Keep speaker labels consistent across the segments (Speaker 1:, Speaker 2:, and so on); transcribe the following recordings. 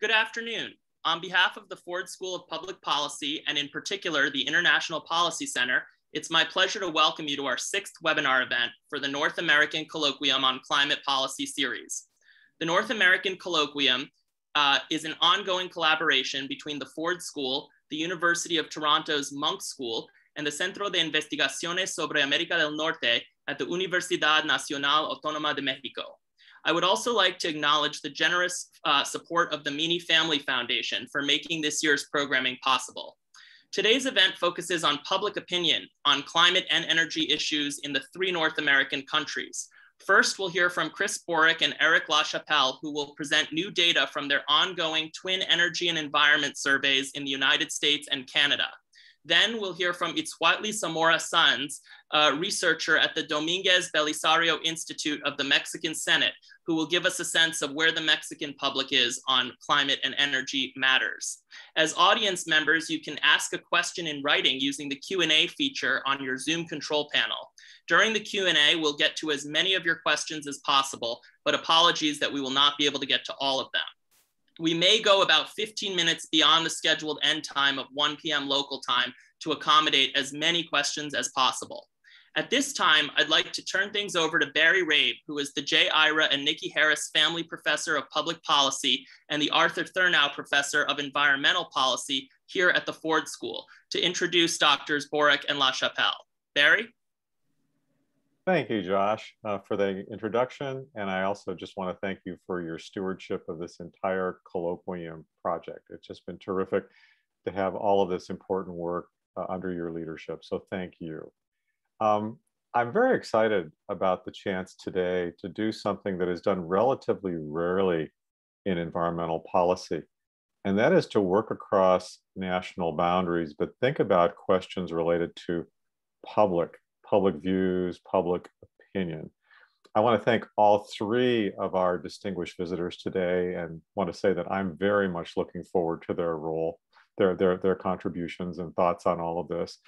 Speaker 1: Good afternoon. On behalf of the Ford School of Public Policy, and in particular, the International Policy Center, it's my pleasure to welcome you to our sixth webinar event for the North American Colloquium on Climate Policy series. The North American Colloquium uh, is an ongoing collaboration between the Ford School, the University of Toronto's Munk School, and the Centro de Investigaciones sobre América del Norte at the Universidad Nacional Autónoma de Mexico. I would also like to acknowledge the generous uh, support of the Meany Family Foundation for making this year's programming possible. Today's event focuses on public opinion on climate and energy issues in the three North American countries. First, we'll hear from Chris Borick and Erick Lachapelle, who will present new data from their ongoing twin energy and environment surveys in the United States and Canada. Then we'll hear from Itzkuauhtli Zamora Saenz, a researcher at the Dominguez Belisario Institute of the Mexican Senate, who will give us a sense of where the Mexican public is on climate and energy matters. As audience members, you can ask a question in writing using the Q&A feature on your Zoom control panel. During the Q&A, we'll get to as many of your questions as possible, but apologies that we will not be able to get to all of them. We may go about 15 minutes beyond the scheduled end time of 1 p.m. local time to accommodate as many questions as possible. At this time, I'd like to turn things over to Barry Rabe, who is the J. Ira and Nikki Harris Family Professor of Public Policy and the Arthur Thurnau Professor of Environmental Policy here at the Ford School, to introduce Doctors Borick and Lachapelle. Barry?
Speaker 2: Thank you, Josh, uh, for the introduction. And I also just want to thank you for your stewardship of this entire colloquium project. It's just been terrific to have all of this important work uh, under your leadership. So thank you. Um, I'm very excited about the chance today to do something that is done relatively rarely in environmental policy. And that is to work across national boundaries, but think about questions related to public public views, public opinion. I want to thank all three of our distinguished visitors today and want to say that I'm very much looking forward to their role, their, their, their contributions and thoughts on all of this.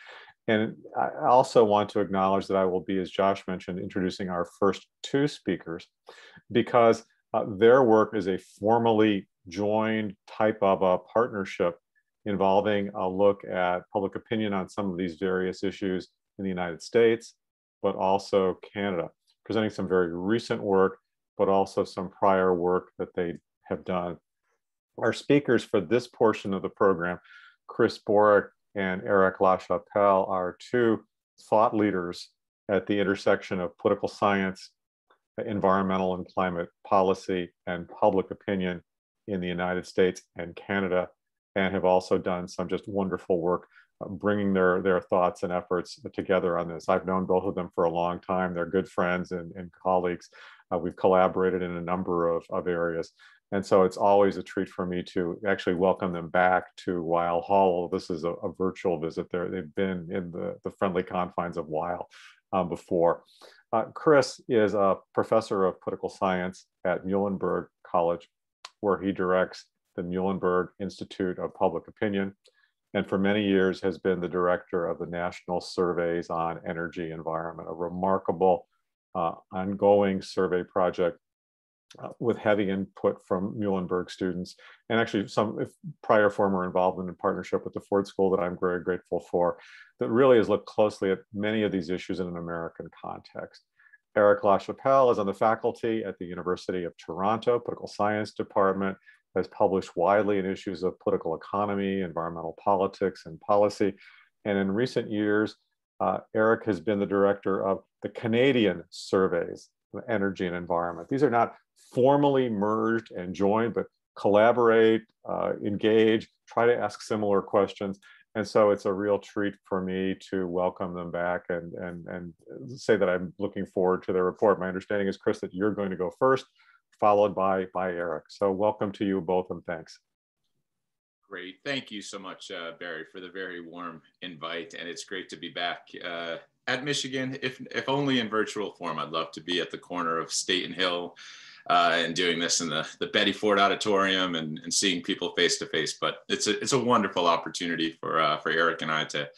Speaker 2: And I also want to acknowledge that I will be, as Josh mentioned, introducing our first two speakers because uh, their work is a formally joined type of a partnership involving a look at public opinion on some of these various issues in the United States, but also Canada, presenting some very recent work, but also some prior work that they have done. Our speakers for this portion of the program, Chris Borick and Erick Lachapelle, are two thought leaders at the intersection of political science, environmental and climate policy, and public opinion in the United States and Canada, and have also done some just wonderful work bringing their their thoughts and efforts together on this. I've known both of them for a long time. They're good friends and, and colleagues. Uh, we've collaborated in a number of, of areas. And so it's always a treat for me to actually welcome them back to Weill Hall. This is a, a virtual visit there. They've been in the, the friendly confines of Weill um, before. Uh, Chris is a professor of political science at Muhlenberg College, where he directs the Muhlenberg Institute of Public Opinion and for many years has been the director of the National Surveys on Energy Environment, a remarkable uh, ongoing survey project uh, with heavy input from Muhlenberg students and actually some prior former involvement in partnership with the Ford School that I'm very grateful for that really has looked closely at many of these issues in an American context. Erick Lachapelle is on the faculty at the University of Toronto Political Science Department has published widely in issues of political economy, environmental politics, and policy. And in recent years, uh, Eric has been the director of the Canadian surveys of energy and environment. These are not formally merged and joined, but collaborate, uh, engage, try to ask similar questions. And so it's a real treat for me to welcome them back and, and, and say that I'm looking forward to their report. My understanding is, Chris, that you're going to go first followed by, by Eric. So welcome to you both and thanks.
Speaker 3: Great. Thank you so much, uh, Barry, for the very warm invite. And it's great to be back uh, at Michigan, if, if only in virtual form. I'd love to be at the corner of State and Hill uh, and doing this in the, the Betty Ford Auditorium and, and seeing people face to face. But it's a, it's a wonderful opportunity for, uh, for Eric and I to,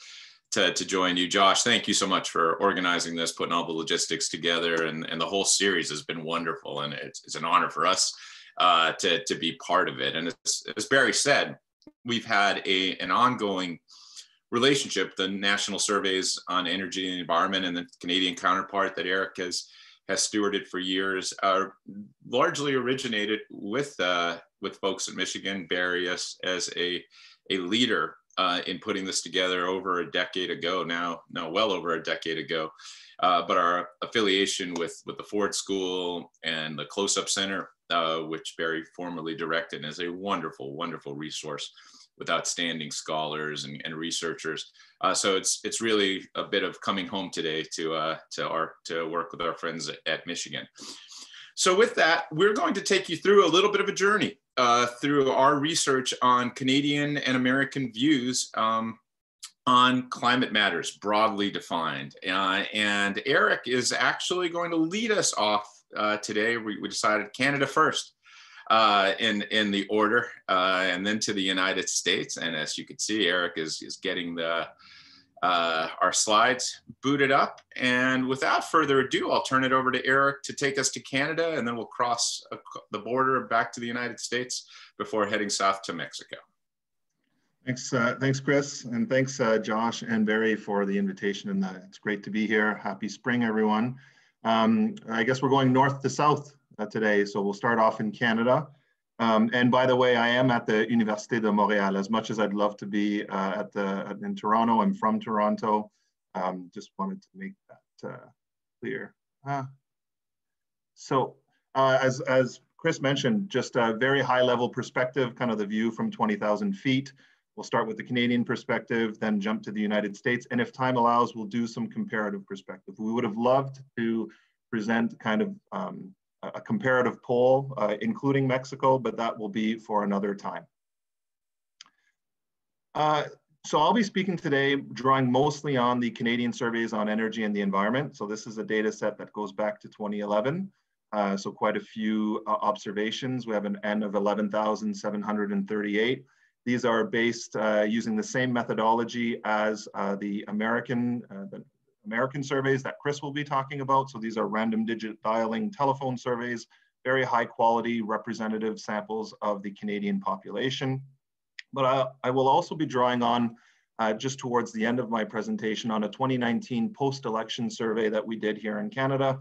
Speaker 3: to, to join you. Josh, thank you so much for organizing this, putting all the logistics together, and, and the whole series has been wonderful. And it's, it's an honor for us uh, to, to be part of it. And as, as Barry said, we've had a, an ongoing relationship, the national surveys on energy and environment and the Canadian counterpart that Eric has has stewarded for years, are largely originated with uh, with folks at Michigan, Barry as, as a, a leader uh, in putting this together over a decade ago now, now well over a decade ago. Uh, but our affiliation with, with the Ford School and the CLOSUP Center, uh, which Barry formerly directed, is a wonderful, wonderful resource with outstanding scholars and, and researchers. Uh, so it's it's really a bit of coming home today to uh, to our to work with our friends at, at, Michigan. So with that, we're going to take you through a little bit of a journey uh, through our research on Canadian and American views um, on climate matters, broadly defined. Uh, and Eric is actually going to lead us off uh, today. We, we decided Canada first uh, in in the order, uh, and then to the United States. And as you can see, Eric is is getting the uh, our slides booted up. And without further ado, I'll turn it over to Eric to take us to Canada, and then we'll cross the border back to the United States before heading south to Mexico.
Speaker 4: Thanks, uh, thanks, Chris, and thanks, uh, Josh and Barry, for the invitation. And it's great to be here. Happy spring, everyone. Um, I guess we're going north to south uh, today. So we'll start off in Canada. Um, and by the way, I am at the Université de Montréal. As much as I'd love to be uh, at the in Toronto, I'm from Toronto. Um, just wanted to make that uh, clear. Uh, so as, as Chris mentioned, just a very high level perspective, kind of the view from 20,000 feet. We'll start with the Canadian perspective, then jump to the United States. And if time allows, we'll do some comparative perspective. We would have loved to present kind of um, a comparative poll, uh, including Mexico, but that will be for another time. Uh, so I'll be speaking today, drawing mostly on the Canadian surveys on energy and the environment. So this is a data set that goes back to 2011. Uh, so quite a few uh, observations. We have an N of 11,738. These are based uh, using the same methodology as uh, the American, the American surveys that Chris will be talking about. So these are random digit dialing telephone surveys, very high quality representative samples of the Canadian population. But I, I will also be drawing on uh, just towards the end of my presentation on a 2019 post-election survey that we did here in Canada.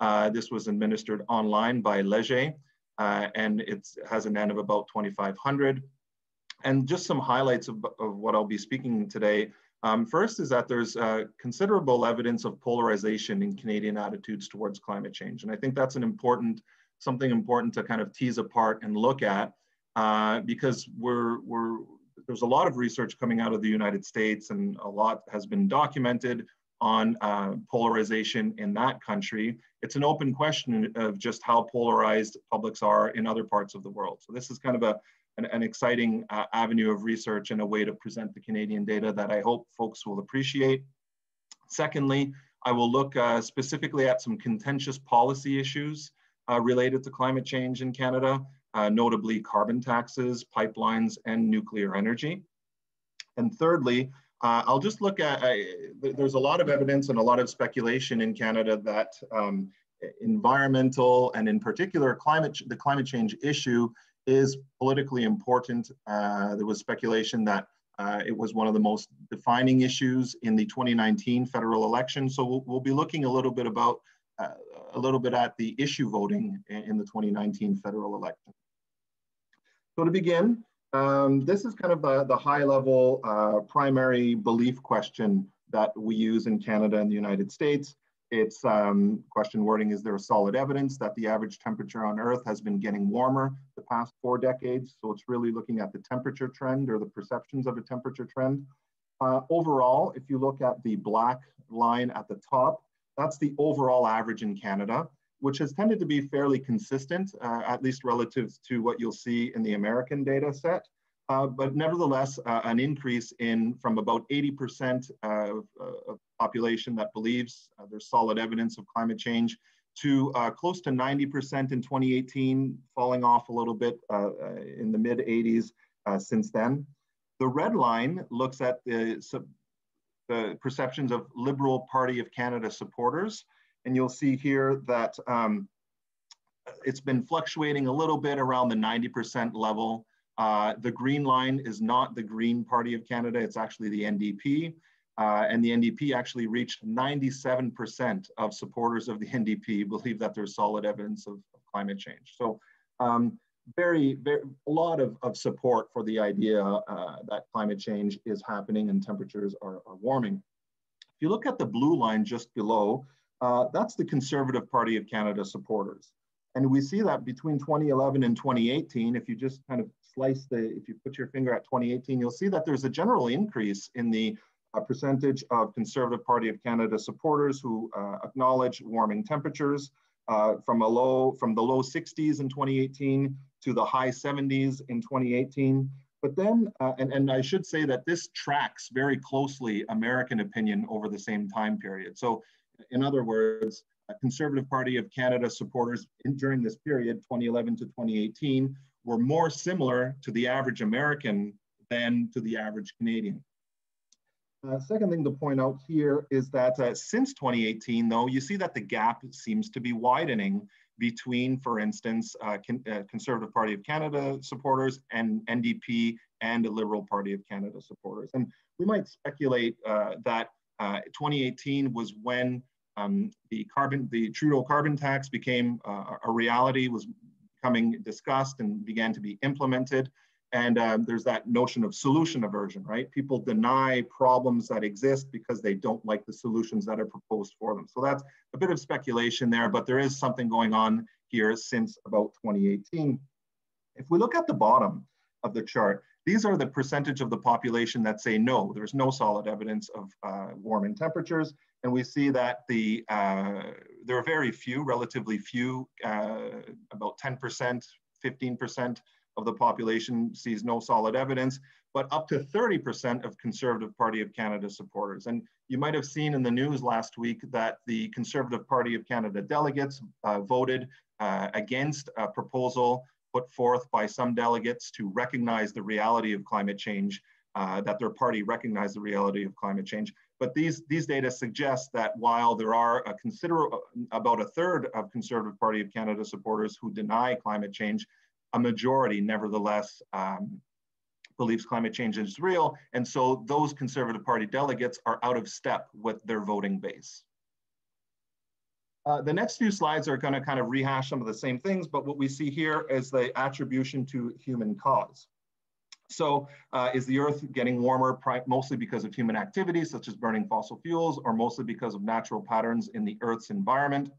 Speaker 4: Uh, this was administered online by Leger, uh, and it has an N of about 2,500. And just some highlights of, of what I'll be speaking today um, first is that there's uh, considerable evidence of polarization in Canadian attitudes towards climate change. And I think that's an important, something important to kind of tease apart and look at uh, because we're, we're, there's a lot of research coming out of the United States and a lot has been documented on uh, polarization in that country. It's an open question of just how polarized publics are in other parts of the world. So this is kind of a, an, an exciting uh, avenue of research and a way to present the Canadian data that I hope folks will appreciate. Secondly, I will look uh, specifically at some contentious policy issues uh, related to climate change in Canada, uh, notably carbon taxes, pipelines, and nuclear energy. And thirdly, uh, I'll just look at, there's a lot of evidence and a lot of speculation in Canada that um, environmental and in particular climate, the climate change issue is politically important. Uh, there was speculation that uh, it was one of the most defining issues in the 2019 federal election. So we'll, we'll be looking a little bit about uh, a little bit at the issue voting in, the 2019 federal election. So to begin, um, this is kind of the, the high level uh, primary belief question that we use in Canada and the United States. Its um, question wording is there solid evidence that the average temperature on Earth has been getting warmer the past four decades? So it's really looking at the temperature trend or the perceptions of a temperature trend. Uh, overall, if you look at the black line at the top, that's the overall average in Canada, which has tended to be fairly consistent, uh, at least relative to what you'll see in the American data set. Uh, but nevertheless, uh, an increase in from about 80% of, of, population that believes uh, there's solid evidence of climate change to uh, close to 90% in 2018, falling off a little bit uh, in the mid 80s since then. The red line looks at the, the perceptions of Liberal Party of Canada supporters. And you'll see here that um, it's been fluctuating a little bit around the 90% level. Uh, the green line is not the Green Party of Canada, it's actually the NDP. Uh, and the NDP actually reached 97% of supporters of the NDP believe that there's solid evidence of, of climate change. So um, very, very, a lot of, of support for the idea uh, that climate change is happening and temperatures are, are warming. If you look at the blue line just below, uh, that's the Conservative Party of Canada supporters. And we see that between 2011 and 2018, if you just kind of slice the, if you put your finger at 2018, you'll see that there's a general increase in the uh, percentage of Conservative Party of Canada supporters who uh, acknowledge warming temperatures uh, from a low, from the low 60s in 2018 to the high 70s in 2018. But then, uh, and, and I should say that this tracks very closely American opinion over the same time period. So in other words, Conservative Party of Canada supporters in, during this period, 2011 to 2018, were more similar to the average American than to the average Canadian. Uh, second thing to point out here is that uh, since 2018, though, you see that the gap seems to be widening between, for instance, uh, uh, Conservative Party of Canada supporters and NDP and the Liberal Party of Canada supporters. And we might speculate uh, that uh, 2018 was when um, the carbon, the Trudeau carbon tax became uh, a reality, was becoming discussed and began to be implemented. And um, there's that notion of solution aversion, right? People deny problems that exist because they don't like the solutions that are proposed for them. So that's a bit of speculation there, but there is something going on here since about 2018. If we look at the bottom of the chart, these are the percentage of the population that say no, there's no solid evidence of uh, warming temperatures. And we see that the uh, there are very few, relatively few, uh, about 10%, 15% of the population sees no solid evidence, but up to 30% of Conservative Party of Canada supporters. And you might have seen in the news last week that the Conservative Party of Canada delegates uh, voted uh, against a proposal put forth by some delegates to recognize the reality of climate change, uh, that their party recognized the reality of climate change. But these, these data suggest that while there are a considerable, about a third of Conservative Party of Canada supporters who deny climate change, a majority nevertheless um, believes climate change is real. And so those Conservative Party delegates are out of step with their voting base. Uh, the next few slides are going to kind of rehash some of the same things, but what we see here is the attribution to human cause. So uh, is the Earth getting warmer mostly because of human activities, such as burning fossil fuels, or mostly because of natural patterns in the Earth's environment?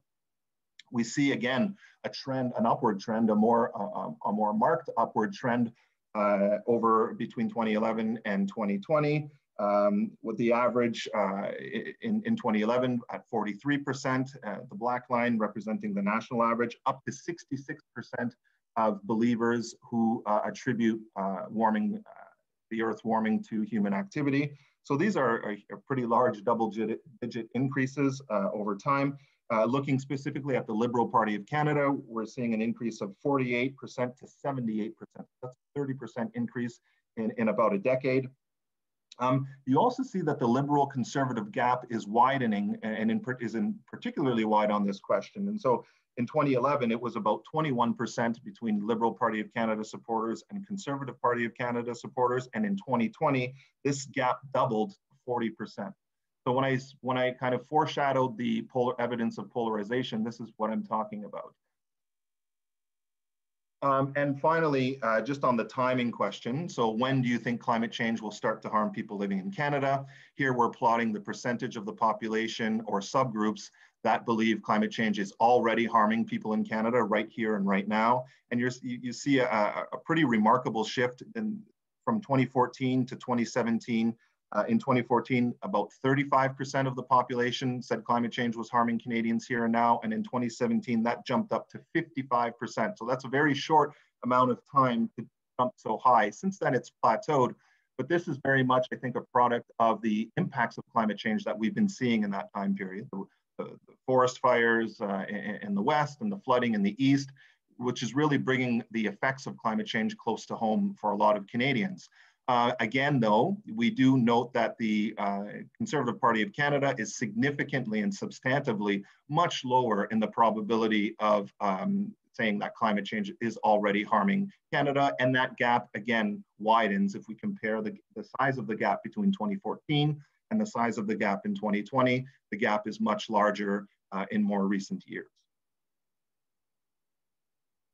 Speaker 4: We see, again, a trend, an upward trend, a more, uh, a more marked upward trend uh, over between 2011 and 2020 um, with the average uh, in, in 2011 at 43%, uh, the black line representing the national average, up to 66% of believers who uh, attribute uh, warming, uh, the earth warming to human activity. So these are, are, are pretty large double digit, digit increases uh, over time. looking specifically at the Liberal Party of Canada, we're seeing an increase of 48% to 78%. That's a 30% increase in, in about a decade. Um, you also see that the liberal conservative gap is widening and in, is in particularly wide on this question. And so in 2011, it was about 21% between Liberal Party of Canada supporters and Conservative Party of Canada supporters. And in 2020, this gap doubled 40%. So when I, when I kind of foreshadowed the polar evidence of polarization, this is what I'm talking about. Um, and finally, uh, just on the timing question. So when do you think climate change will start to harm people living in Canada? Here we're plotting the percentage of the population or subgroups that believe climate change is already harming people in Canada right here and right now. And you you see a, a pretty remarkable shift in, from 2014 to 2017 uh, in 2014, about 35% of the population said climate change was harming Canadians here and now. And in 2017, that jumped up to 55%. So that's a very short amount of time to jump so high. Since then, it's plateaued. But this is very much, I think, a product of the impacts of climate change that we've been seeing in that time period. The, the, the forest fires uh, in, in the west and the flooding in the east, which is really bringing the effects of climate change close to home for a lot of Canadians. Uh, again, though, we do note that the uh, Conservative Party of Canada is significantly and substantively much lower in the probability of um, saying that climate change is already harming Canada. And that gap again widens if we compare the, the size of the gap between 2014 and the size of the gap in 2020. The gap is much larger uh, in more recent years.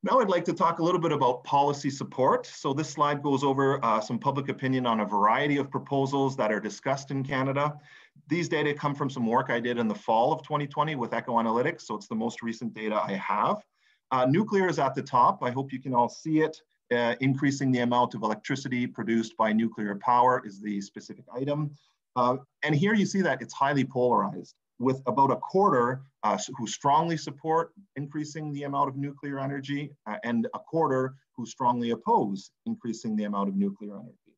Speaker 4: Now I'd like to talk a little bit about policy support. So this slide goes over uh, some public opinion on a variety of proposals that are discussed in Canada. These data come from some work I did in the fall of 2020 with Echo Analytics, so it's the most recent data I have. Uh, nuclear is at the top. I hope you can all see it. Uh, increasing the amount of electricity produced by nuclear power is the specific item. Uh, and here you see that it's highly polarized with about a quarter uh, who strongly support increasing the amount of nuclear energy uh, and a quarter who strongly oppose increasing the amount of nuclear energy.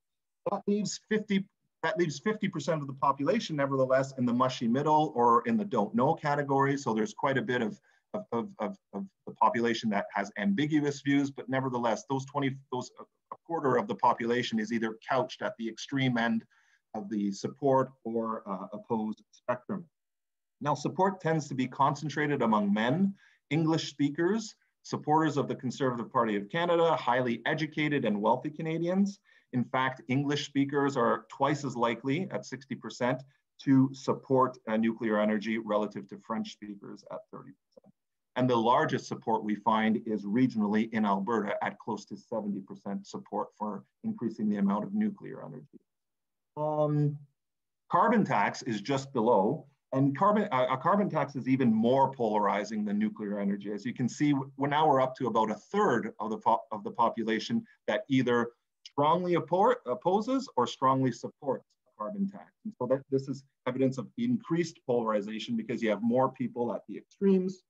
Speaker 4: That leaves 50 that leaves 50% of the population, nevertheless, in the mushy middle or in the don't know category. So there's quite a bit of, of, of, of, the population that has ambiguous views, but nevertheless, those 20, those a quarter of the population is either couched at the extreme end of the support or uh, opposed spectrum. Now, support tends to be concentrated among men, English speakers, supporters of the Conservative Party of Canada, highly educated and wealthy Canadians. In fact, English speakers are twice as likely at 60% to support uh, nuclear energy relative to French speakers at 30%. And the largest support we find is regionally in Alberta at close to 70% support for increasing the amount of nuclear energy. Um, carbon tax is just below and carbon, a carbon tax is even more polarizing than nuclear energy. As you can see, we're now we're up to about a third of the, of the population that either strongly opposes or strongly supports a carbon tax. And so that this is evidence of increased polarization because you have more people at the extremes.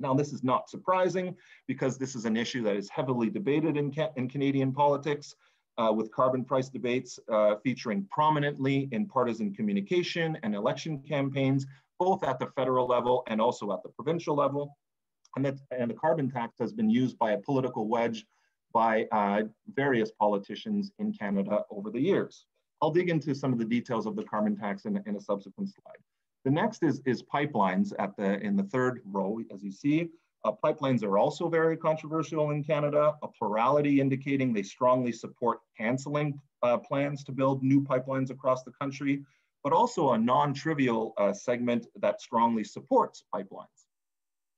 Speaker 4: Now, this is not surprising because this is an issue that is heavily debated in, in Canadian politics uh, with carbon price debates uh, featuring prominently in partisan communication and election campaigns, both at the federal level and also at the provincial level. And, that, and the carbon tax has been used by a political wedge by uh, various politicians in Canada over the years. I'll dig into some of the details of the carbon tax in, in a subsequent slide. The next is, is pipelines at the, in the third row, as you see. Uh, pipelines are also very controversial in Canada, a plurality indicating they strongly support canceling uh, plans to build new pipelines across the country, but also a non-trivial uh, segment that strongly supports pipelines.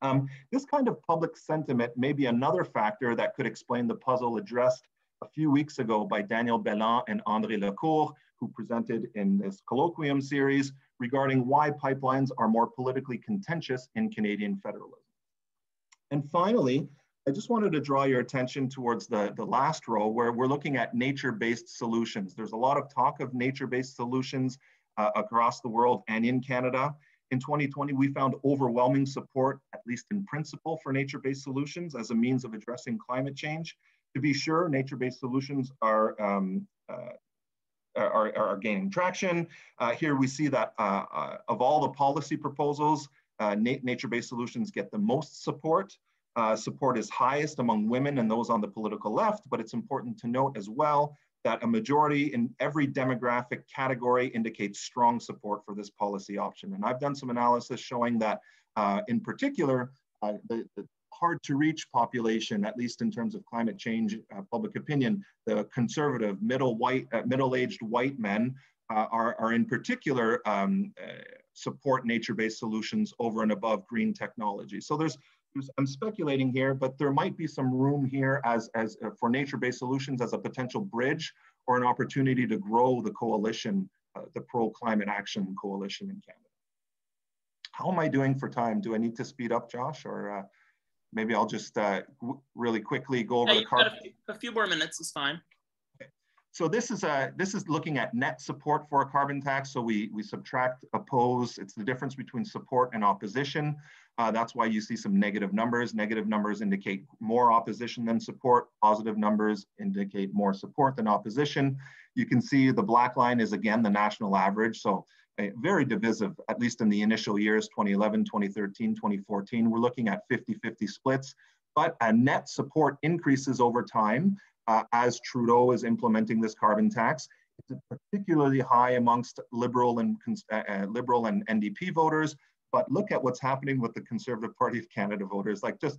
Speaker 4: Um, this kind of public sentiment may be another factor that could explain the puzzle addressed a few weeks ago by Daniel Béland and André Lecours, who presented in this colloquium series regarding why pipelines are more politically contentious in Canadian federalism. And finally, I just wanted to draw your attention towards the, the last row where we're looking at nature-based solutions. There's a lot of talk of nature-based solutions uh, across the world and in Canada. In 2020, we found overwhelming support, at least in principle, for nature-based solutions as a means of addressing climate change. To be sure, nature-based solutions are, um, uh, are, are, gaining traction. Uh, here we see that uh, uh, of all the policy proposals, uh, na nature-based solutions get the most support. Uh, support is highest among women and those on the political left, but it's important to note as well that a majority in every demographic category indicates strong support for this policy option. And I've done some analysis showing that uh, in particular, uh, the, the, hard to reach population, at least in terms of climate change uh, public opinion, the conservative middle white, uh, middle-aged white men uh, are, are in particular um, support nature-based solutions over and above green technology. So there's, there's, I'm speculating here, but there might be some room here as, as uh, for nature-based solutions as a potential bridge or an opportunity to grow the coalition, uh, the pro-climate action coalition in Canada. How am I doing for time? Do I need to speed up, Josh, or uh, maybe I'll just uh, really quickly go over
Speaker 1: yeah,
Speaker 4: the.
Speaker 1: A, a few more minutes is fine.
Speaker 4: So this is a this is looking at net support for a carbon tax. So we we subtract oppose. It's the difference between support and opposition. Uh, that's why you see some negative numbers. Negative numbers indicate more opposition than support. Positive numbers indicate more support than opposition. You can see the black line is again the national average. So uh, very divisive, at least in the initial years, 2011, 2013, 2014. We're looking at 50-50 splits, but a net support increases over time uh, as Trudeau is implementing this carbon tax. It's particularly high amongst liberal and uh, uh liberal and NDP voters. But look at what's happening with the Conservative Party of Canada voters. Like just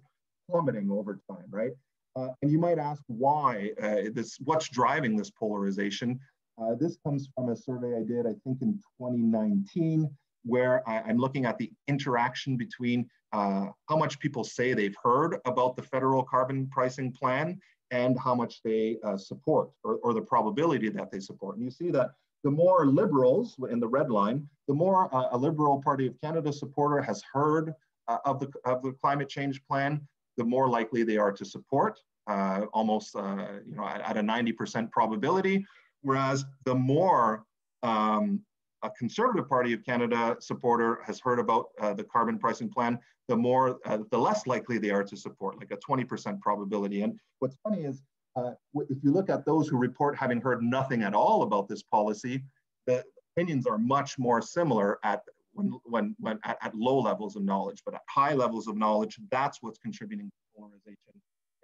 Speaker 4: plummeting over time, right? Uh, and you might ask why uh, this, what's driving this polarization? Uh, this comes from a survey I did, I think in 2019, where I, am looking at the interaction between uh, how much people say they've heard about the federal carbon pricing plan and how much they uh, support or, or, the probability that they support. And you see that the more liberals in the red line, the more uh, a Liberal Party of Canada supporter has heard uh, of, the, of the climate change plan, the more likely they are to support, uh, almost uh, you know, at, at, a 90% probability. Whereas the more um, a Conservative Party of Canada supporter has heard about uh, the carbon pricing plan, the more, uh, the less likely they are to support, like a 20% probability. And what's funny is, uh, if you look at those who report having heard nothing at all about this policy, the opinions are much more similar at when, when, when at, at low levels of knowledge, but at high levels of knowledge, that's what's contributing to polarization.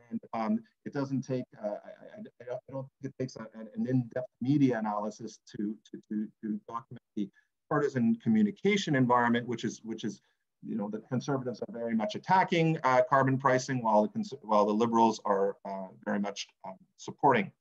Speaker 4: And um, it doesn't take, uh, I, I, I, don't think it takes a, an in-depth media analysis to, to, to, to document the partisan communication environment, which is, which is you know, the conservatives are very much attacking uh, carbon pricing while the, while the liberals are uh, very much um, supporting.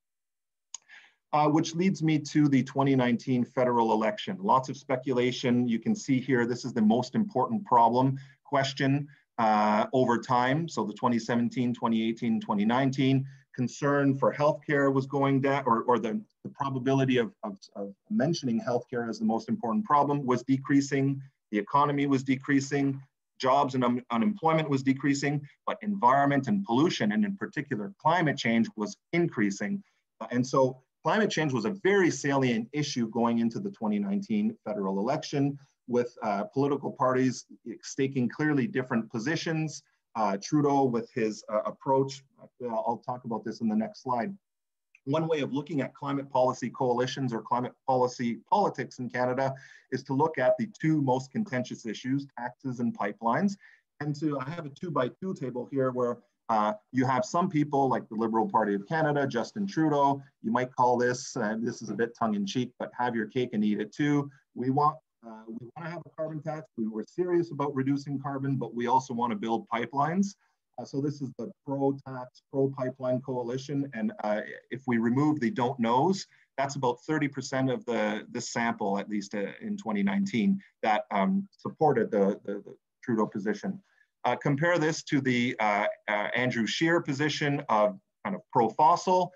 Speaker 4: Uh, which leads me to the 2019 federal election. Lots of speculation. You can see here, this is the most important problem question uh, over time. So the 2017, 2018, 2019 concern for healthcare was going down, or, or the, the probability of, of, of mentioning healthcare as the most important problem was decreasing. The economy was decreasing. Jobs and un unemployment was decreasing, but environment and pollution, and in particular climate change, was increasing. Uh, and so climate change was a very salient issue going into the 2019 federal election with uh, political parties staking clearly different positions. Uh, Trudeau with his uh, approach, I'll talk about this in the next slide. One way of looking at climate policy coalitions or climate policy politics in Canada is to look at the two most contentious issues, taxes and pipelines. And so I have a two by two table here where uh, you have some people like the Liberal Party of Canada, Justin Trudeau, you might call this, uh, this is a bit tongue in cheek, but have your cake and eat it too. We want uh, we want to have a carbon tax. We were serious about reducing carbon, but we also want to build pipelines. Uh, so this is the pro-tax, pro-pipeline coalition. And uh, if we remove the don't knows, that's about 30% of the this sample, at least uh, in 2019, that um, supported the, the, the, Trudeau position. Uh, compare this to the uh, Andrew Scheer position of kind of pro-fossil,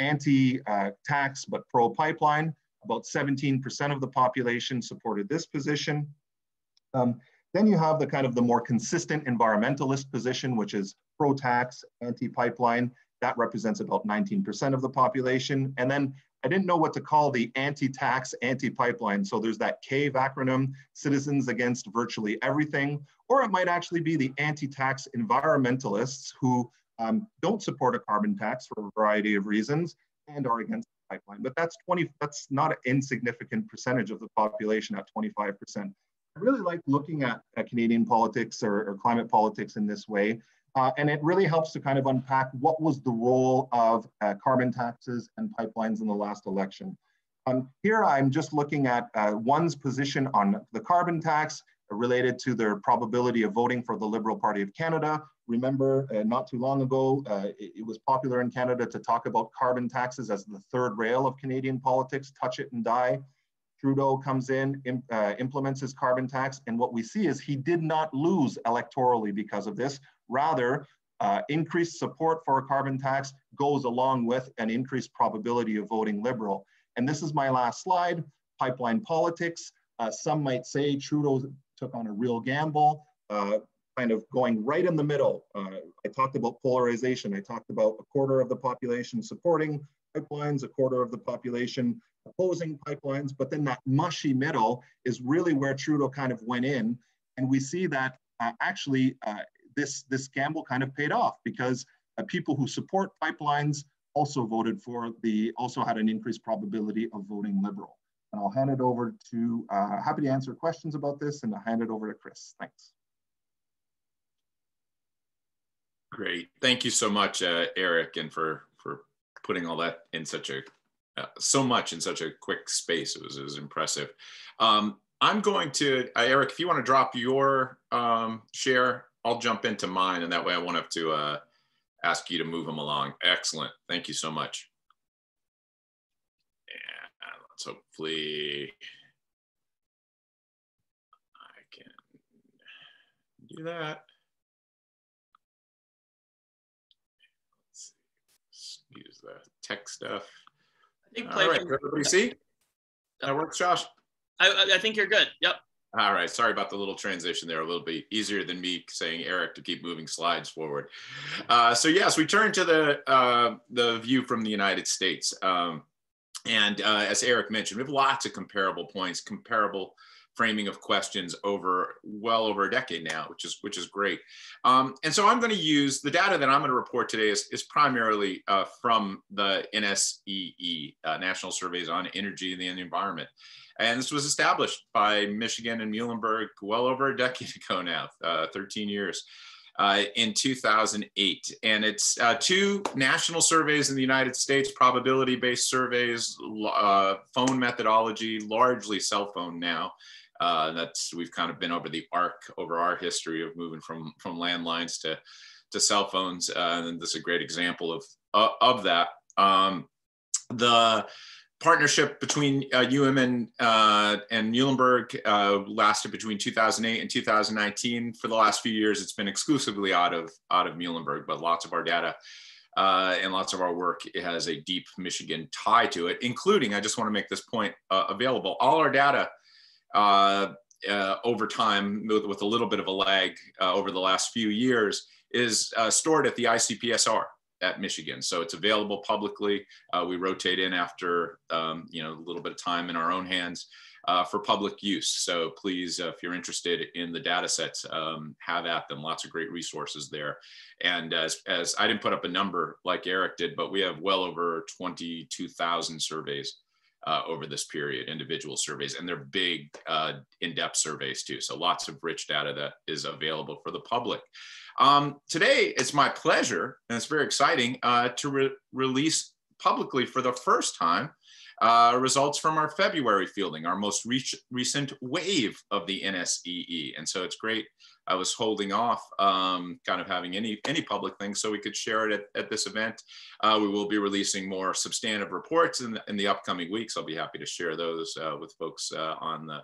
Speaker 4: anti-tax, but pro-pipeline. About 17% of the population supported this position. Um, then you have the kind of the more consistent environmentalist position, which is pro-tax, anti-pipeline. That represents about 19% of the population. And then I didn't know what to call the anti-tax, anti-pipeline. So there's that CAVE acronym, Citizens Against Virtually Everything, or it might actually be the anti-tax environmentalists who um, don't support a carbon tax for a variety of reasons and are against pipeline, but that's 20, that's not an insignificant percentage of the population at 25%. I really like looking at, Canadian politics or, or, climate politics in this way. Uh, and it really helps to kind of unpack what was the role of uh, carbon taxes and pipelines in the last election. Um, here I'm just looking at uh, one's position on the carbon tax related to their probability of voting for the Liberal Party of Canada Remember, uh, not too long ago, uh, it, it, was popular in Canada to talk about carbon taxes as the third rail of Canadian politics, touch it and die. Trudeau comes in, imp, uh, implements his carbon tax, and what we see is he did not lose electorally because of this. Rather, uh, increased support for a carbon tax goes along with an increased probability of voting Liberal. And this is my last slide, pipeline politics. Uh, some might say Trudeau took on a real gamble. Uh, kind of going right in the middle. Uh, I talked about polarization. I talked about a quarter of the population supporting pipelines, a quarter of the population opposing pipelines, but then that mushy middle is really where Trudeau kind of went in. And we see that uh, actually uh, this, this gamble kind of paid off because uh, people who support pipelines also voted for the, also had an increased probability of voting liberal. And I'll hand it over to, uh, happy to answer questions about this and I'll hand it over to Chris. Thanks.
Speaker 3: Great. Thank you so much, uh, Eric, and for for putting all that in such a uh, so much in such a quick space. It was it was impressive. Um, I'm going to uh, Eric, if you want to drop your um, share I'll jump into mine, and that way I won't have to uh, ask you to move them along. Excellent. Thank you so much. Hopefully I can do that. Let's use the tech stuff.
Speaker 1: I think
Speaker 3: All right, everybody see? That works, Josh?
Speaker 1: I, I think you're good. Yep.
Speaker 3: All right, sorry about the little transition there. A little bit easier than me saying Eric to keep moving slides forward. Uh, so yes, we turn to the uh, the view from the United States, um, and uh, as Eric mentioned, we have lots of comparable points, comparable framing of questions over well over a decade now, which is which is great. Um, and so I'm going to use the data that I'm going to report today is, is primarily uh, from the NSEE, uh, National Surveys on Energy and the Environment. And this was established by Michigan and Muhlenberg well over a decade ago now, uh, 13 years. Uh, in 2008. And it's uh, two national surveys in the United States, probability based surveys, uh, phone methodology, largely cell phone now. Uh, that's we've kind of been over the arc over our history of moving from from landlines to to cell phones, uh, and this is a great example of of that. Um, the partnership between uh, UM and, uh, and Muhlenberg uh, lasted between 2008 and 2019. For the last few years, it's been exclusively out of, out of Muhlenberg, but lots of our data uh, and lots of our work has a deep Michigan tie to it, including, I just want to make this point uh, available, all our data uh, over time with, with, a little bit of a lag over the last few years is stored at the ICPSR at Michigan. So it's available publicly. Uh, we rotate in after um, you know a little bit of time in our own hands uh, for public use. So please, uh, if you're interested in the data sets, um, have at them. Lots of great resources there. And as, as I didn't put up a number like Eric did, but we have well over 22,000 surveys uh, over this period, individual surveys, and they're big, uh, in-depth surveys too. So lots of rich data that is available for the public. Um, today, it's my pleasure, and it's very exciting, uh, to re release publicly for the first time uh, results from our February fielding, our most re recent wave of the NSEE. And so it's great. I was holding off um, kind of having any, any public things so we could share it at, at this event. Uh, we will be releasing more substantive reports in the, in the upcoming weeks. I'll be happy to share those uh, with folks uh, on the,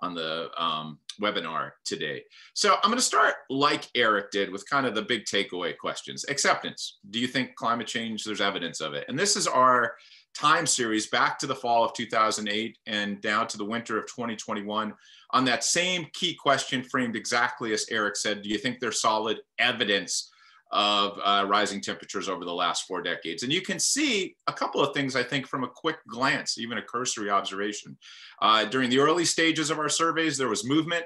Speaker 3: on the um, webinar today. So I'm going to start like Eric did with kind of the big takeaway questions. Acceptance. Do you think climate change, there's evidence of it? And this is our time series back to the fall of 2008 and down to the winter of 2021 on that same key question framed exactly as Eric said, do you think there's solid evidence of uh, rising temperatures over the last four decades? And you can see a couple of things, I think, from a quick glance, even a cursory observation. Uh, during the early stages of our surveys, there was movement,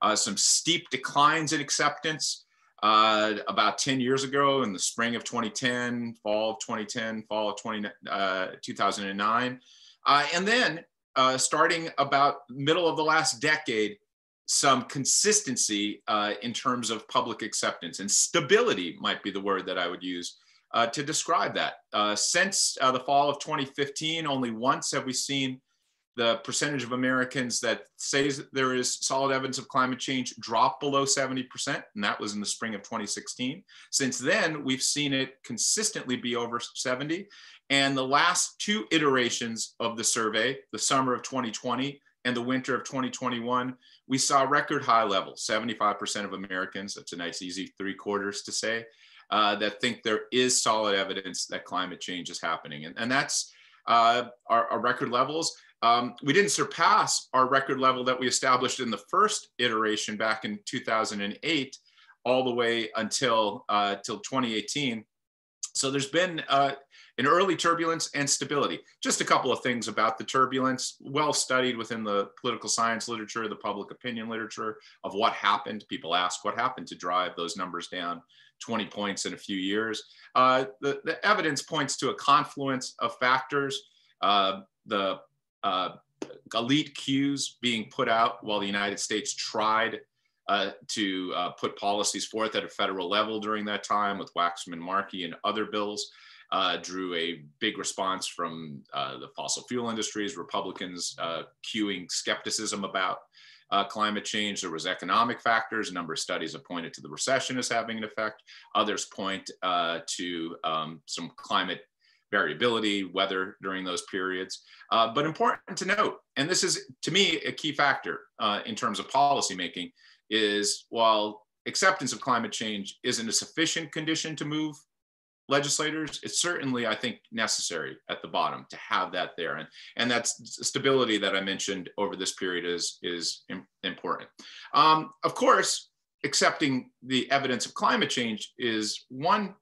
Speaker 3: uh, some steep declines in acceptance, uh, about 10 years ago in the spring of 2010, fall of 2010, fall of 20, uh, 2009. Uh, and then uh, starting about middle of the last decade, some consistency uh, in terms of public acceptance and stability might be the word that I would use uh, to describe that. since the fall of 2015, only once have we seen the percentage of Americans that says there is solid evidence of climate change dropped below 70%, and that was in the spring of 2016. Since then, we've seen it consistently be over 70. And the last two iterations of the survey, the summer of 2020 and the winter of 2021, we saw record high levels, 75% of Americans, that's a nice easy three quarters to say, uh, that think there is solid evidence that climate change is happening. And, and that's uh, our, our record levels. Um, we didn't surpass our record level that we established in the first iteration back in 2008, all the way until uh, till 2018. So there's been uh, an early turbulence and stability. Just a couple of things about the turbulence, well studied within the political science literature, the public opinion literature of what happened. People ask what happened to drive those numbers down 20 points in a few years. Uh, the, the, evidence points to a confluence of factors. Uh, the uh, elite cues being put out while the United States tried uh, to uh, put policies forth at a federal level during that time with Waxman Markey and other bills. Uh, drew a big response from uh, the fossil fuel industries, Republicans uh, cueing skepticism about uh, climate change. There was economic factors. A number of studies have pointed to the recession as having an effect. Others point to um, some climate variability, weather during those periods. Uh, but important to note, and this is to me a key factor uh, in terms of policymaking, is while acceptance of climate change isn't a sufficient condition to move legislators, it's certainly, I think, necessary at the bottom to have that there. And, and that stability that I mentioned over this period is, is important. Um, of course, accepting the evidence of climate change is one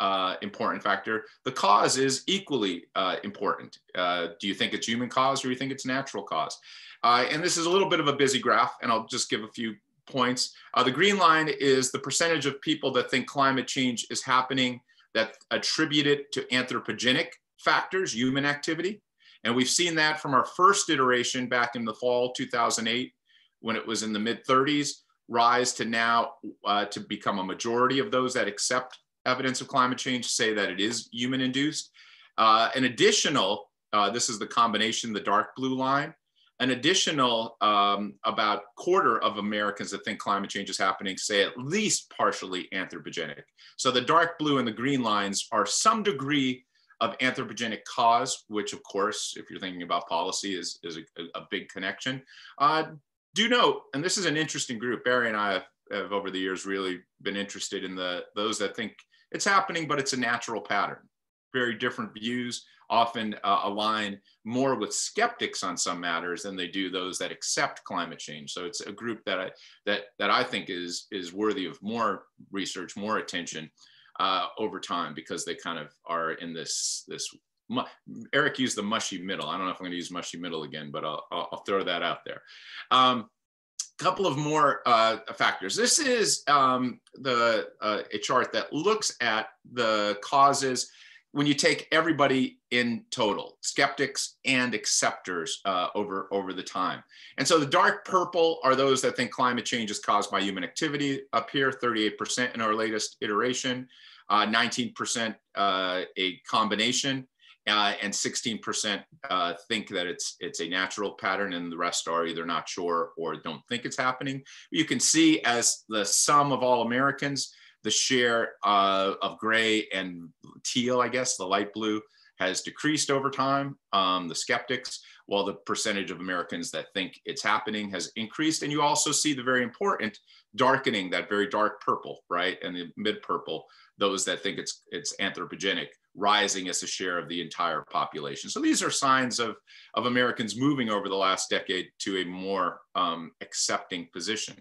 Speaker 3: uh, important factor. The cause is equally uh, important. Uh, do you think it's human cause or do you think it's natural cause? Uh, and this is a little bit of a busy graph, and I'll just give a few points. Uh, the green line is the percentage of people that think climate change is happening that attribute it to anthropogenic factors, human activity. And we've seen that from our first iteration back in the fall 2008, when it was in the mid 30s, rise to now uh, to become a majority of those that accept evidence of climate change say that it is human induced. Uh, an additional, uh, this is the combination, the dark blue line, an additional um, about quarter of Americans that think climate change is happening say at least partially anthropogenic. So the dark blue and the green lines are some degree of anthropogenic cause, which of course, if you're thinking about policy is, is a, a big connection. Uh, do note, and this is an interesting group, Barry and I have, have over the years really been interested in the those that think it's happening, but it's a natural pattern. Very different views often uh, align more with skeptics on some matters than they do those that accept climate change. So it's a group that I that that I think is is worthy of more research, more attention uh, over time because they kind of are in this this. Erick used the mushy middle. I don't know if I'm going to use mushy middle again, but I'll, I'll throw that out there. Um, couple of more uh, factors. This is um, the uh, a chart that looks at the causes when you take everybody in total, skeptics and acceptors uh, over, over the time. And so the dark purple are those that think climate change is caused by human activity up here, 38% in our latest iteration, 19% uh, uh, a combination, uh, and 16% uh, think that it's it's a natural pattern, and the rest are either not sure or don't think it's happening. You can see as the sum of all Americans, the share uh, of gray and teal, I guess, the light blue, has decreased over time. Um, the skeptics, while the percentage of Americans that think it's happening has increased. And you also see the very important darkening, that very dark purple, right? And the mid purple, those that think it's, it's anthropogenic rising as a share of the entire population. So these are signs of, of Americans moving over the last decade to a more um, accepting position.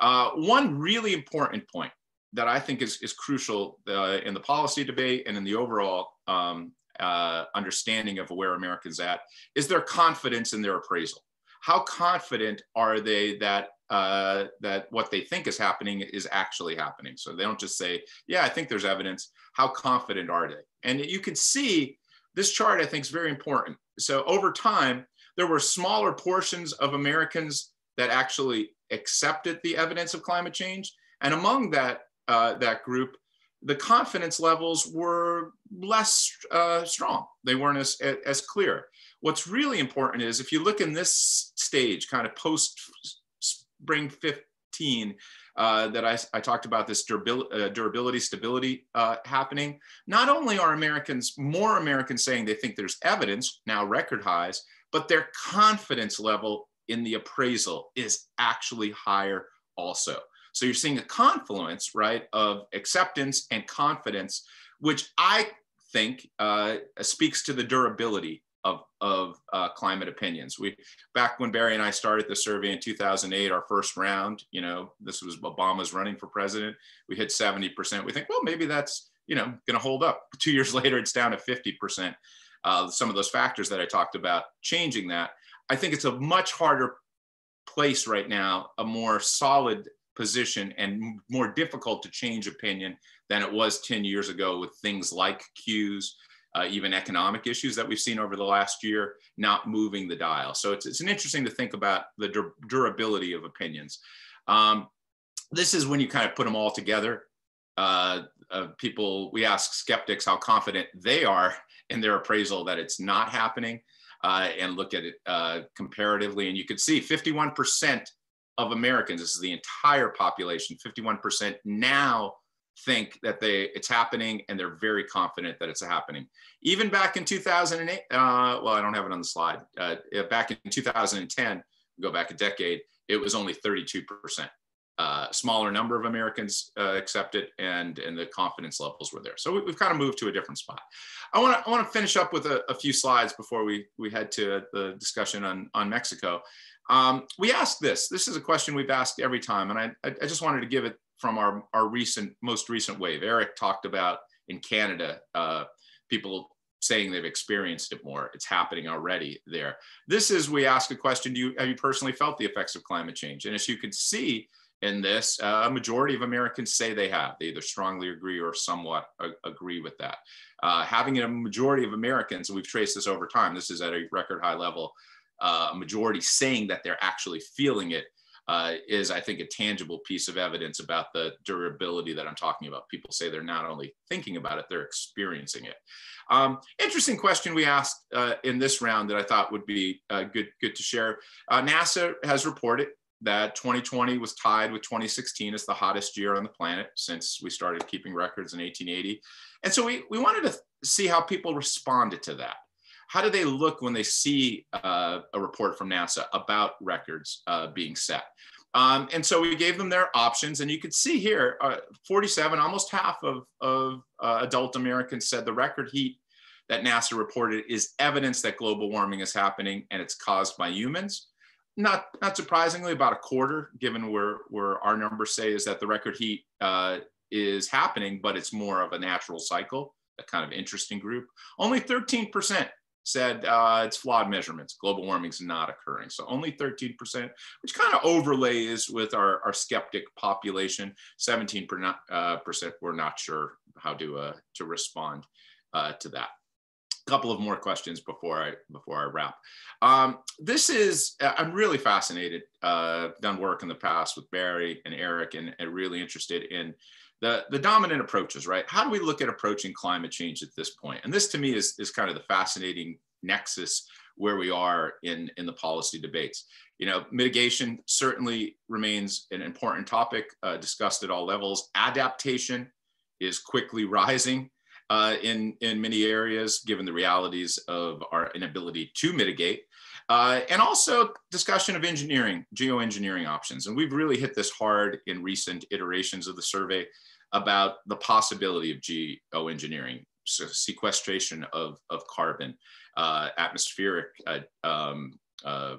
Speaker 3: Uh, one really important point that I think is, is crucial uh, in the policy debate and in the overall um, uh, understanding of where Americans at is their confidence in their appraisal. How confident are they that uh, that what they think is happening is actually happening? So they don't just say, "Yeah, I think there's evidence." How confident are they? And you can see this chart. I think is very important. So over time, there were smaller portions of Americans that actually accepted the evidence of climate change, and among that uh, that group, the confidence levels were less uh, strong. They weren't as, as clear. What's really important is if you look in this stage, kind of post spring 15, uh, that I, I, talked about this durability, uh, durability stability uh, happening. Not only are Americans, more Americans saying they think there's evidence, now record highs, but their confidence level in the appraisal is actually higher also. So you're seeing a confluence, right, of acceptance and confidence, which I think uh, speaks to the durability of, of uh, climate opinions. We back when Barry and I started the survey in 2008, our first round, you know, this was Obama's running for president. We hit 70%. We think, well, maybe that's you know going to hold up. Two years later, it's down to 50%. Uh, some of those factors that I talked about changing that. I think it's a much harder place right now, a more solid position and more difficult to change opinion than it was 10 years ago with things like Qs, uh, even economic issues that we've seen over the last year, not moving the dial. So it's, it's an interesting to think about the dur durability of opinions. Um, this is when you kind of put them all together. Uh, uh, people, we ask skeptics how confident they are in their appraisal that it's not happening uh, and look at it uh, comparatively. And you can see 51% of Americans, this is the entire population, 51% now think that they it's happening and they're very confident that it's happening. Even back in 2008, uh, well, I don't have it on the slide. Uh, back in 2010, go back a decade, it was only 32%. Uh, smaller number of Americans uh, accept it, and and the confidence levels were there. So we, have kind of moved to a different spot. I want to I want to finish up with a, a, few slides before we we head to the discussion on on Mexico. Um, we asked this. This is a question we've asked every time, and I I just wanted to give it from our our recent most recent wave. Erick talked about in Canada uh, people saying they've experienced it more. It's happening already there. This is we ask a question: Do you have you personally felt the effects of climate change? And as you can see in this, uh, a majority of Americans say they have. They either strongly agree or somewhat agree with that. Uh, having a majority of Americans, and we've traced this over time, this is at a record high level, uh, a majority saying that they're actually feeling it uh, is, I think, a tangible piece of evidence about the durability that I'm talking about. People say they're not only thinking about it, they're experiencing it. Um, interesting question we asked uh, in this round that I thought would be uh, good, good to share. NASA has reported that 2020 was tied with 2016 as the hottest year on the planet since we started keeping records in 1880. And so we, we wanted to see how people responded to that. How do they look when they see uh, a report from NASA about records uh, being set? Um, and so we gave them their options, and you could see here, uh, 47, almost half of, of uh, adult Americans said the record heat that NASA reported is evidence that global warming is happening and it's caused by humans not not surprisingly, about a quarter, given where where our numbers say is that the record heat uh, is happening, but it's more of a natural cycle. A kind of interesting group. Only 13% said uh, it's flawed measurements. Global warming is not occurring. So only 13%, which kind of overlays with our, our skeptic population. 17% uh, percent were not sure how to uh, to respond uh, to that A couple of more questions before I before I wrap. Um, this is I'm really fascinated. Uh, done work in the past with Barry and Erick, and, and really interested in the the dominant approaches. Right? How do we look at approaching climate change at this point? And this to me is is kind of the fascinating nexus where we are in in the policy debates. You know, mitigation certainly remains an important topic uh, discussed at all levels. Adaptation is quickly rising uh, in, in many areas, given the realities of our inability to mitigate. Uh, and also discussion of engineering, geoengineering options. And we've really hit this hard in recent iterations of the survey about the possibility of geoengineering, so sequestration of, of carbon, uh, atmospheric uh, um, uh,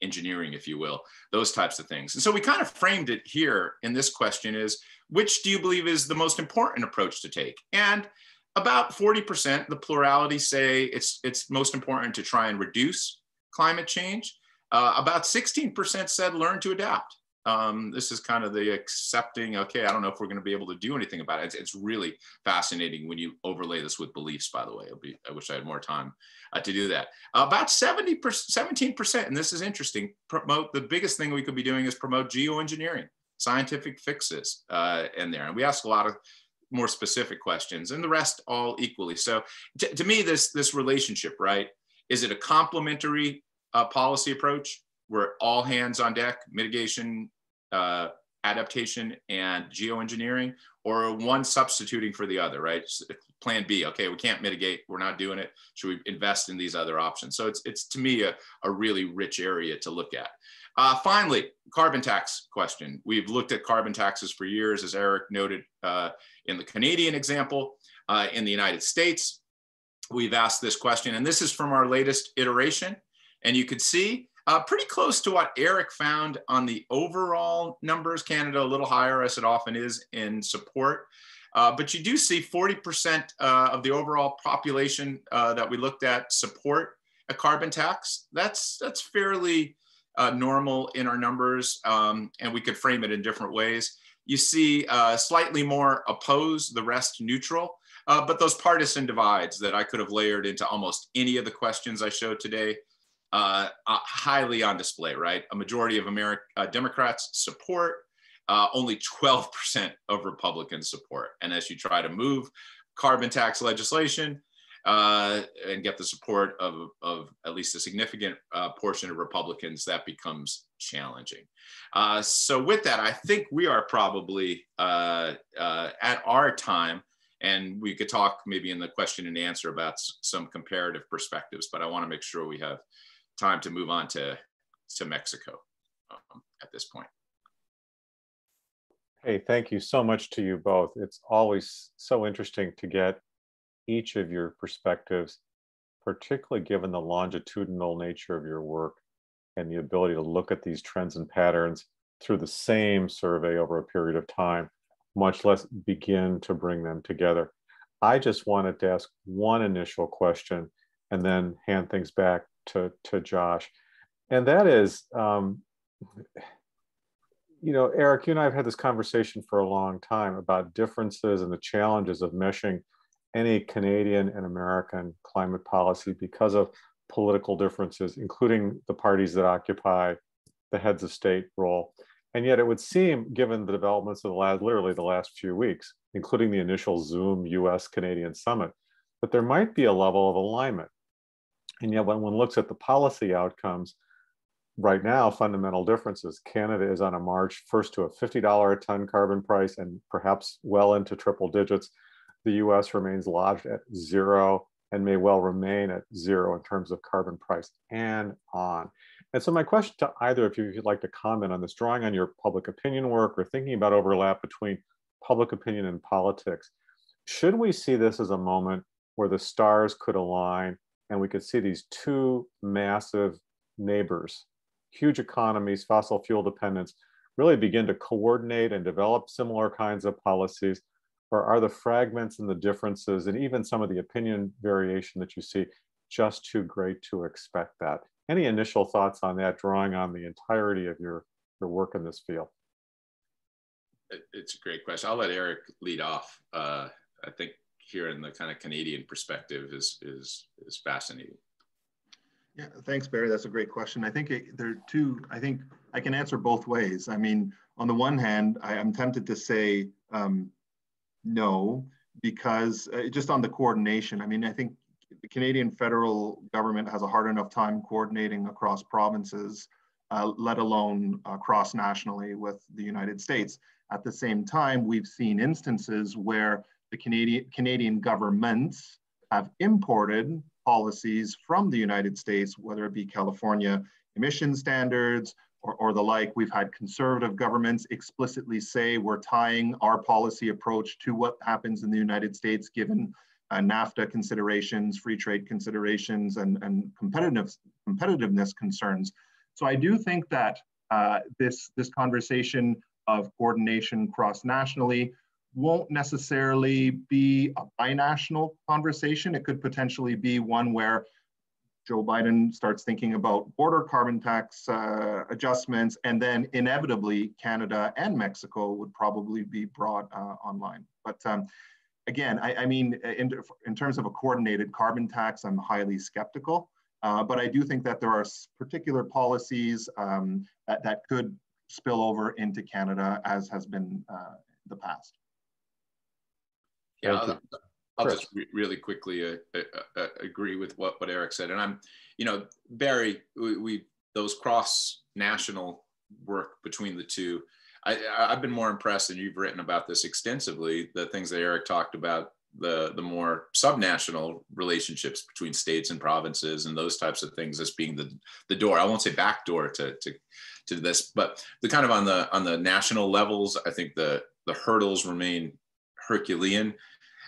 Speaker 3: engineering, if you will, those types of things. And so we kind of framed it here in this question is, which do you believe is the most important approach to take? And about 40%, the plurality say it's, it's most important to try and reduce climate change. Uh, about 16% said learn to adapt. Um, this is kind of the accepting, okay, I don't know if we're going to be able to do anything about it. It's, it's, really fascinating when you overlay this with beliefs, by the way. Be, I wish I had more time uh, to do that. Uh, about 70%, 17%, and this is interesting, promote the biggest thing we could be doing is promote geoengineering, scientific fixes uh, in there. And we ask a lot of more specific questions and the rest all equally. So to, to me, this, this relationship, right? Is it a complementary uh, policy approach where all hands on deck, mitigation, uh, adaptation, and geoengineering, or one substituting for the other, right? Plan B, okay, we can't mitigate, we're not doing it. Should we invest in these other options? So it's, it's to me a, a really rich area to look at. Uh, finally, carbon tax question. We've looked at carbon taxes for years, as Erick noted uh, in the Canadian example. Uh, in the United States, we've asked this question, and this is from our latest iteration. And you could see uh, pretty close to what Erick found on the overall numbers. Canada a little higher, as it often is in support. Uh, but you do see 40% uh, of the overall population that we looked at support a carbon tax. That's that's fairly uh, normal in our numbers, um, and we could frame it in different ways. You see uh, slightly more opposed, the rest neutral, uh, but those partisan divides that I could have layered into almost any of the questions I showed today, uh, uh, highly on display, right? A majority of American uh, Democrats support, only 12% of Republicans support. And as you try to move carbon tax legislation, uh, and get the support of, of at least a significant uh, portion of Republicans, that becomes challenging. Uh, so with that, I think we are probably uh, uh, at our time and we could talk maybe in the question and answer about some comparative perspectives, but I wanna make sure we have time to move on to, to Mexico um, at this point.
Speaker 2: Hey, thank you so much to you both. It's always so interesting to get each of your perspectives, particularly given the longitudinal nature of your work and the ability to look at these trends and patterns through the same survey over a period of time, much less begin to bring them together. I just wanted to ask one initial question and then hand things back to, to Josh. And that is, um, you know, Erick, you and I have had this conversation for a long time about differences and the challenges of meshing any Canadian and American climate policy because of political differences, including the parties that occupy the heads of state role. And yet it would seem, given the developments of the last, literally the last few weeks, including the initial Zoom US Canadian summit, that there might be a level of alignment. And yet when one looks at the policy outcomes, right now, fundamental differences. Canada is on a march first to a $50 a ton carbon price and perhaps well into triple digits. The US remains lodged at zero and may well remain at zero in terms of carbon price and on. And so my question to either of you, if you'd like to comment on this, drawing on your public opinion work or thinking about overlap between public opinion and politics, should we see this as a moment where the stars could align and we could see these two massive neighbors, huge economies, fossil fuel dependence, really begin to coordinate and develop similar kinds of policies or are the fragments and the differences and even some of the opinion variation that you see just too great to expect that? Any initial thoughts on that, drawing on the entirety of your, your work in this field?
Speaker 3: It's a great question. I'll let Erick lead off. Uh, I think hearing the kind of Canadian perspective is, is, is fascinating.
Speaker 4: Yeah, thanks, Barry. That's a great question. I think it, there are two, I think I can answer both ways. I mean, on the one hand, I, am tempted to say um, no, because uh, just on the coordination, I mean, I think the Canadian federal government has a hard enough time coordinating across provinces, uh, let alone uh, cross nationally with the United States. At the same time, we've seen instances where the Canadian, Canadian governments have imported policies from the United States, whether it be California emission standards or, or the like. We've had conservative governments explicitly say we're tying our policy approach to what happens in the United States, given uh, NAFTA considerations, free trade considerations, and, and competitiveness, competitiveness concerns. So I do think that uh, this, this conversation of coordination cross-nationally won't necessarily be a binational conversation. It could potentially be one where Joe Biden starts thinking about border carbon tax uh, adjustments, and then inevitably Canada and Mexico would probably be brought uh, online. But um, again, I, I, mean, in, in terms of a coordinated carbon tax, I'm highly skeptical. Uh, but I do think that there are particular policies um, that, that could spill over into Canada as has been uh, the past.
Speaker 3: Yeah, I'll, I'll just re really quickly uh, uh, uh, agree with what, what Erick said. And I'm, you know, Barry, we, we those cross national work between the two I, I've been more impressed, and you've written about this extensively. The things that Erick talked about, the the more subnational relationships between states and provinces, and those types of things as being the the door. I won't say back door to to to this, but the kind of on the on the national levels, I think the the hurdles remain Herculean.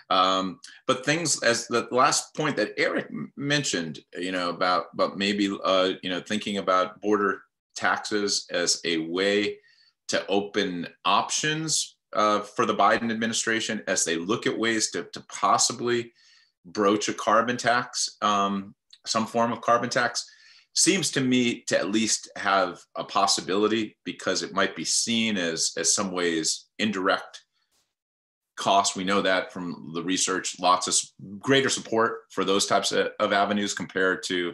Speaker 3: Um, but things as the last point that Erick mentioned, you know, about about maybe uh, you know thinking about border taxes as a way to open options uh, for the Biden administration as they look at ways to, to possibly broach a carbon tax, um, some form of carbon tax, seems to me to at least have a possibility because it might be seen as, as some ways indirect cost. We know that from the research, lots of greater support for those types of, of avenues compared to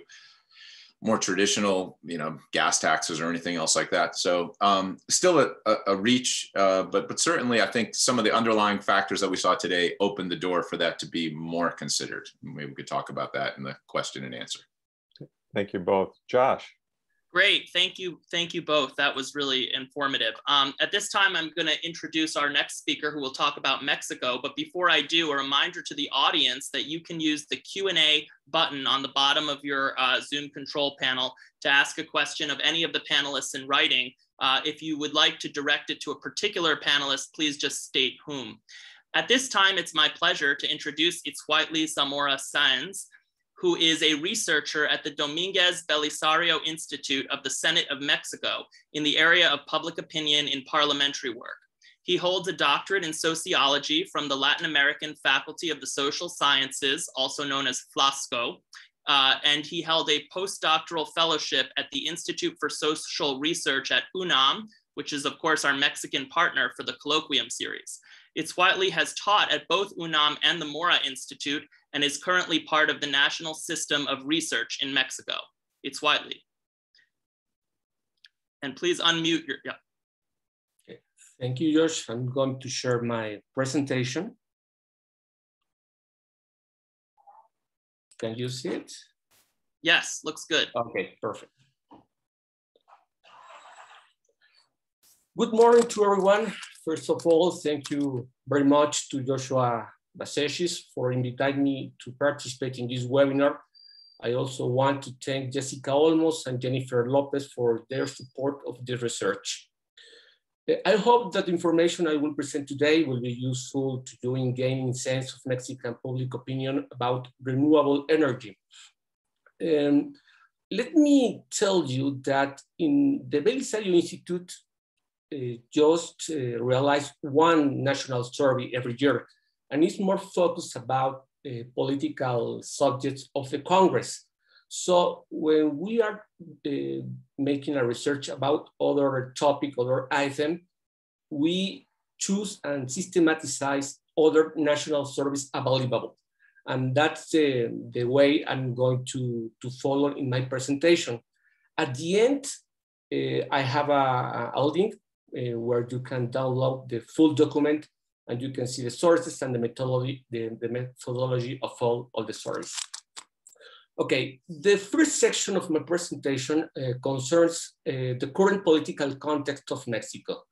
Speaker 3: more traditional, you know, gas taxes or anything else like that. So um, still a, a reach, uh, but but certainly I think some of the underlying factors that we saw today opened the door for that to be more considered. Maybe we could talk about that in the question and answer.
Speaker 2: Thank you both, Josh.
Speaker 1: Great, thank you, thank you both. That was really informative. Um, at this time, I'm going to introduce our next speaker who will talk about Mexico. But before I do, a reminder to the audience that you can use the Q&A button on the bottom of your uh, Zoom control panel to ask a question of any of the panelists in writing. Uh, if you would like to direct it to a particular panelist, please just state whom. At this time, it's my pleasure to introduce Itzkuauhtli Zamora Saenz, who is a researcher at the Dominguez Belisario Institute of the Senate of Mexico in the area of public opinion in parliamentary work. He holds a doctorate in sociology from the Latin American Faculty of the Social Sciences, also known as FLACSO, uh, and he held a postdoctoral fellowship at the Institute for Social Research at UNAM, which is of course our Mexican partner for the colloquium series. Itzkuauhtli has taught at both UNAM and the Mora Institute and is currently part of the National System of Research in Mexico. Itzkuauhtli. And please unmute your, yeah.
Speaker 5: Okay. Thank you, Josh. I'm going to share my presentation. Can you see it?
Speaker 1: Yes, looks good.
Speaker 5: Okay, perfect. Good morning to everyone. First of all, thank you very much to Joshua Basseches for inviting me to participate in this webinar. I also want to thank Jessica Olmos and Jennifer Lopez for their support of the research. I hope that information I will present today will be useful to you in gaining sense of Mexican public opinion about renewable energy. Um, let me tell you that in the Belisario Institute, uh, just uh, realized one national survey every year, and it's more focused about uh, political subjects of the Congress. So when we are uh, making a research about other topic, other item, we choose and systematize other national service available. And that's uh, the way I'm going to, to follow in my presentation. At the end, uh, I have a, a link uh, where you can download the full document and you can see the sources and the methodology, the, the methodology of all of the sources. Okay, the first section of my presentation uh, concerns uh, the current political context of Mexico,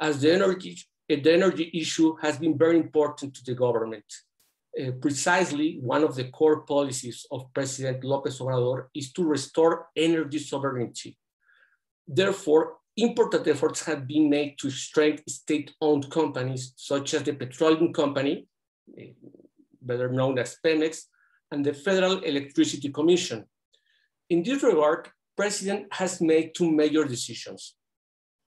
Speaker 5: as the energy, uh, the energy issue has been very important to the government. Uh, precisely, one of the core policies of President López Obrador is to restore energy sovereignty. Therefore, important efforts have been made to strengthen state-owned companies such as the Petroleum Company, eh, better known as Pemex, and the Federal Electricity Commission. In this regard, President has made two major decisions.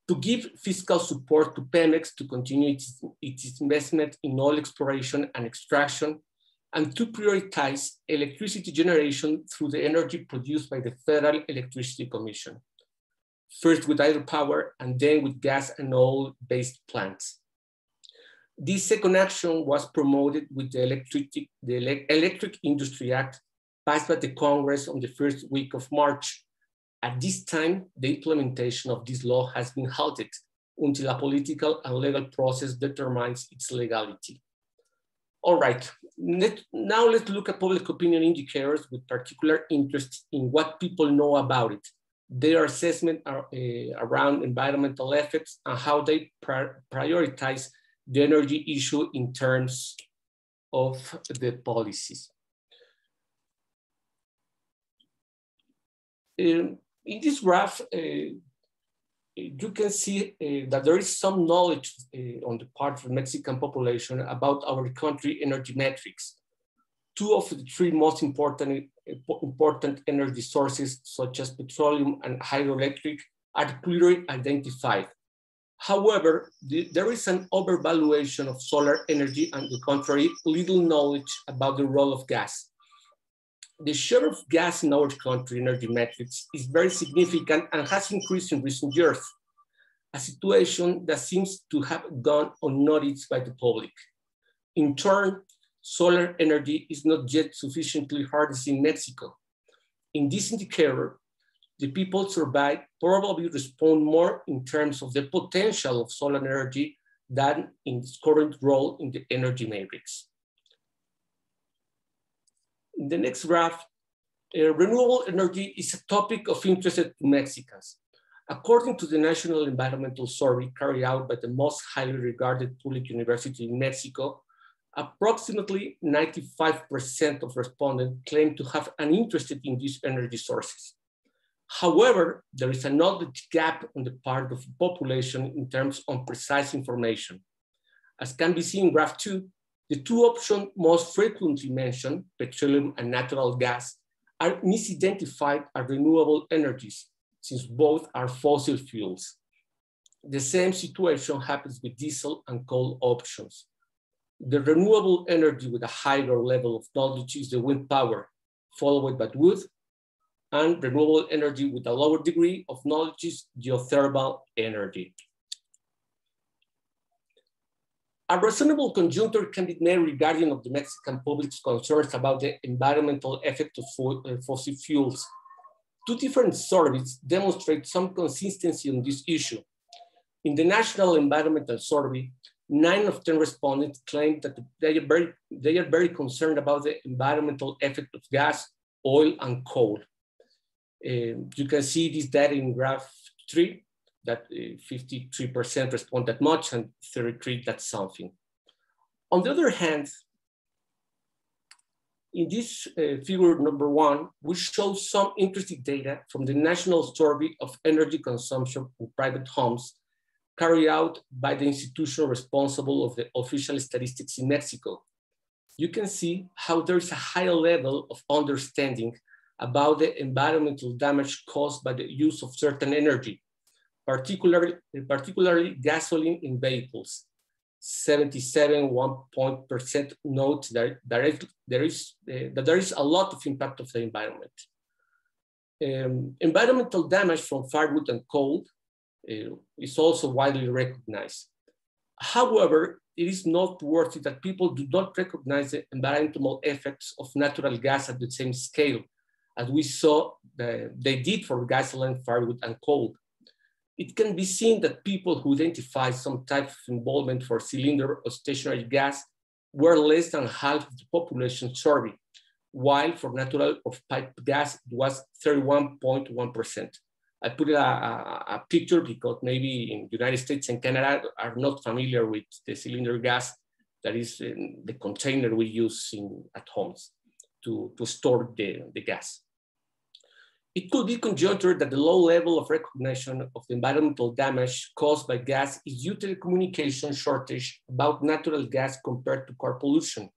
Speaker 5: To give fiscal support to Pemex to continue its, its investment in oil exploration and extraction, and to prioritize electricity generation through the energy produced by the Federal Electricity Commission first with hydropower and then with gas and oil-based plants. This second action was promoted with the Electric, the Electric Industry Act passed by the Congress on the first week of March. At this time, the implementation of this law has been halted until a political and legal process determines its legality. All right, Let, now let's look at public opinion indicators with particular interest in what people know about it their assessment are, uh, around environmental effects and how they prioritize the energy issue in terms of the policies. Um, in this graph, uh, you can see uh, that there is some knowledge uh, on the part of the Mexican population about our country energy matrix. Two of the three most important important energy sources such as petroleum and hydroelectric are clearly identified. However, the, there is an overvaluation of solar energy and the contrary, little knowledge about the role of gas. The share of gas in our country energy matrix is very significant and has increased in recent years, a situation that seems to have gone unnoticed by the public. In turn, solar energy is not yet sufficiently harnessed in Mexico. In this indicator, the people survived probably respond more in terms of the potential of solar energy than in its current role in the energy matrix. In the next graph, Uh, renewable energy is a topic of interest to Mexicans. According to the National Environmental Survey carried out by the most highly regarded public university in Mexico, approximately 95% of respondents claim to have an interest in these energy sources. However, there is a knowledge gap on the part of the population in terms of precise information. As can be seen in graph two, the two options most frequently mentioned, petroleum and natural gas, are misidentified as renewable energies, since both are fossil fuels. The same situation happens with diesel and coal options. The renewable energy with a higher level of knowledge is the wind power, followed by wood and renewable energy with a lower degree of knowledge is geothermal energy. A reasonable conjuncture can be made regarding of the Mexican public's concerns about the environmental effect of uh, fossil fuels. Two different surveys demonstrate some consistency on this issue. In the National Environmental Survey, nine of 10 respondents claimed that they are very, they are very concerned about the environmental effect of gas, oil, and coal. Um, you can see this data in graph three, that 53% uh, respond that much and 33 that's something. On the other hand, in this uh, figure number one, we show some interesting data from the National Survey of Energy Consumption in Private Homes carried out by the institution responsible of the official statistics in Mexico. You can see how there is a higher level of understanding about the environmental damage caused by the use of certain energy, particularly, particularly gasoline in vehicles. 77 one point percent note that there is, there is, uh, that there is a lot of impact of the environment. Um, environmental damage from firewood and coal Eh, is also widely recognized. However, it is noteworthy that people do not recognize the environmental effects of natural gas at the same scale as we saw the, they did for gasoline, firewood, and coal. It can be seen that people who identify some type of involvement for cylinder or stationary gas were less than half of the population survey, while for natural or pipe gas, it was 31.1%. I put a, a, picture because maybe in United States and Canada are not familiar with the cylinder gas that is the container we use in, at homes to, to store the, the gas. It could be conjectured that the low level of recognition of the environmental damage caused by gas is due to the communication shortage about natural gas compared to car pollution.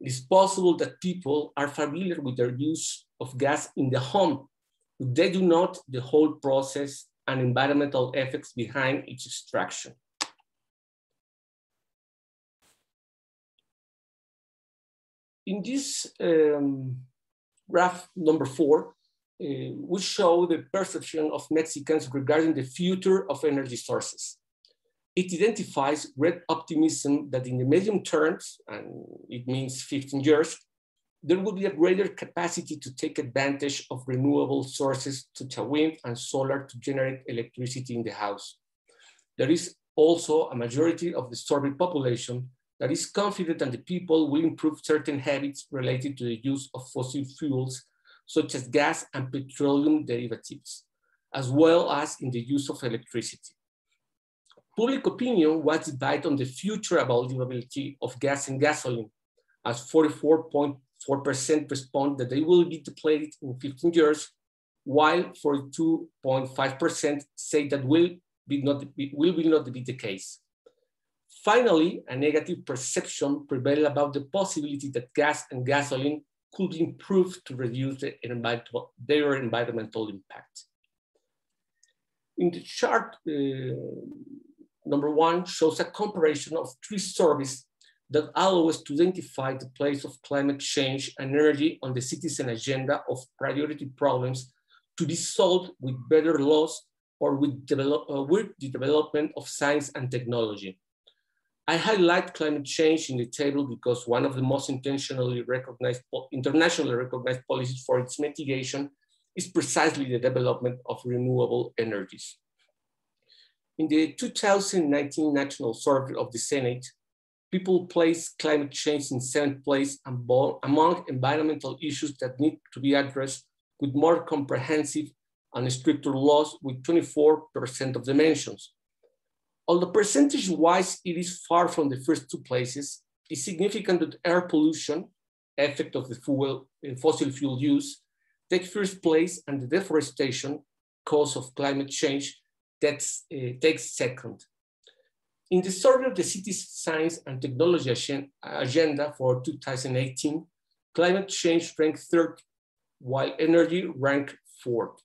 Speaker 5: It is possible that people are familiar with their use of gas in the home, they do not the whole process and environmental effects behind its extraction. In this um, graph number four, uh, we show the perception of Mexicans regarding the future of energy sources. It identifies great optimism that in the medium terms, and it means 15 years, there will be a greater capacity to take advantage of renewable sources such as wind and solar to generate electricity in the house. There is also a majority of the survey population that is confident that the people will improve certain habits related to the use of fossil fuels, such as gas and petroleum derivatives, as well as in the use of electricity. Public opinion was divided on the future availability of gas and gasoline, as 44.4% respond that they will be depleted in 15 years, while 42.5% say that will, be not, will, will not be the case. Finally, a negative perception prevailed about the possibility that gas and gasoline could improve to reduce the environmental, their environmental impact. In the chart, uh, number one shows a comparison of three surveys that allow us to identify the place of climate change and energy on the citizen agenda of priority problems to be solved with better laws or with, develop, uh, with the development of science and technology. I highlight climate change in the table because one of the most intentionally recognized, internationally recognized policies for its mitigation is precisely the development of renewable energies. In the 2019 National Survey of the Senate, people place climate change in seventh place among environmental issues that need to be addressed with more comprehensive and stricter laws with 24% of the mentions. Although percentage-wise it is far from the first two places, it's significant that air pollution, effect of the fuel, uh, fossil fuel use, take first place and the deforestation, cause of climate change, that's, uh, takes second. In the survey of the city's science and technology agenda for 2018, climate change ranked third, while energy ranked fourth.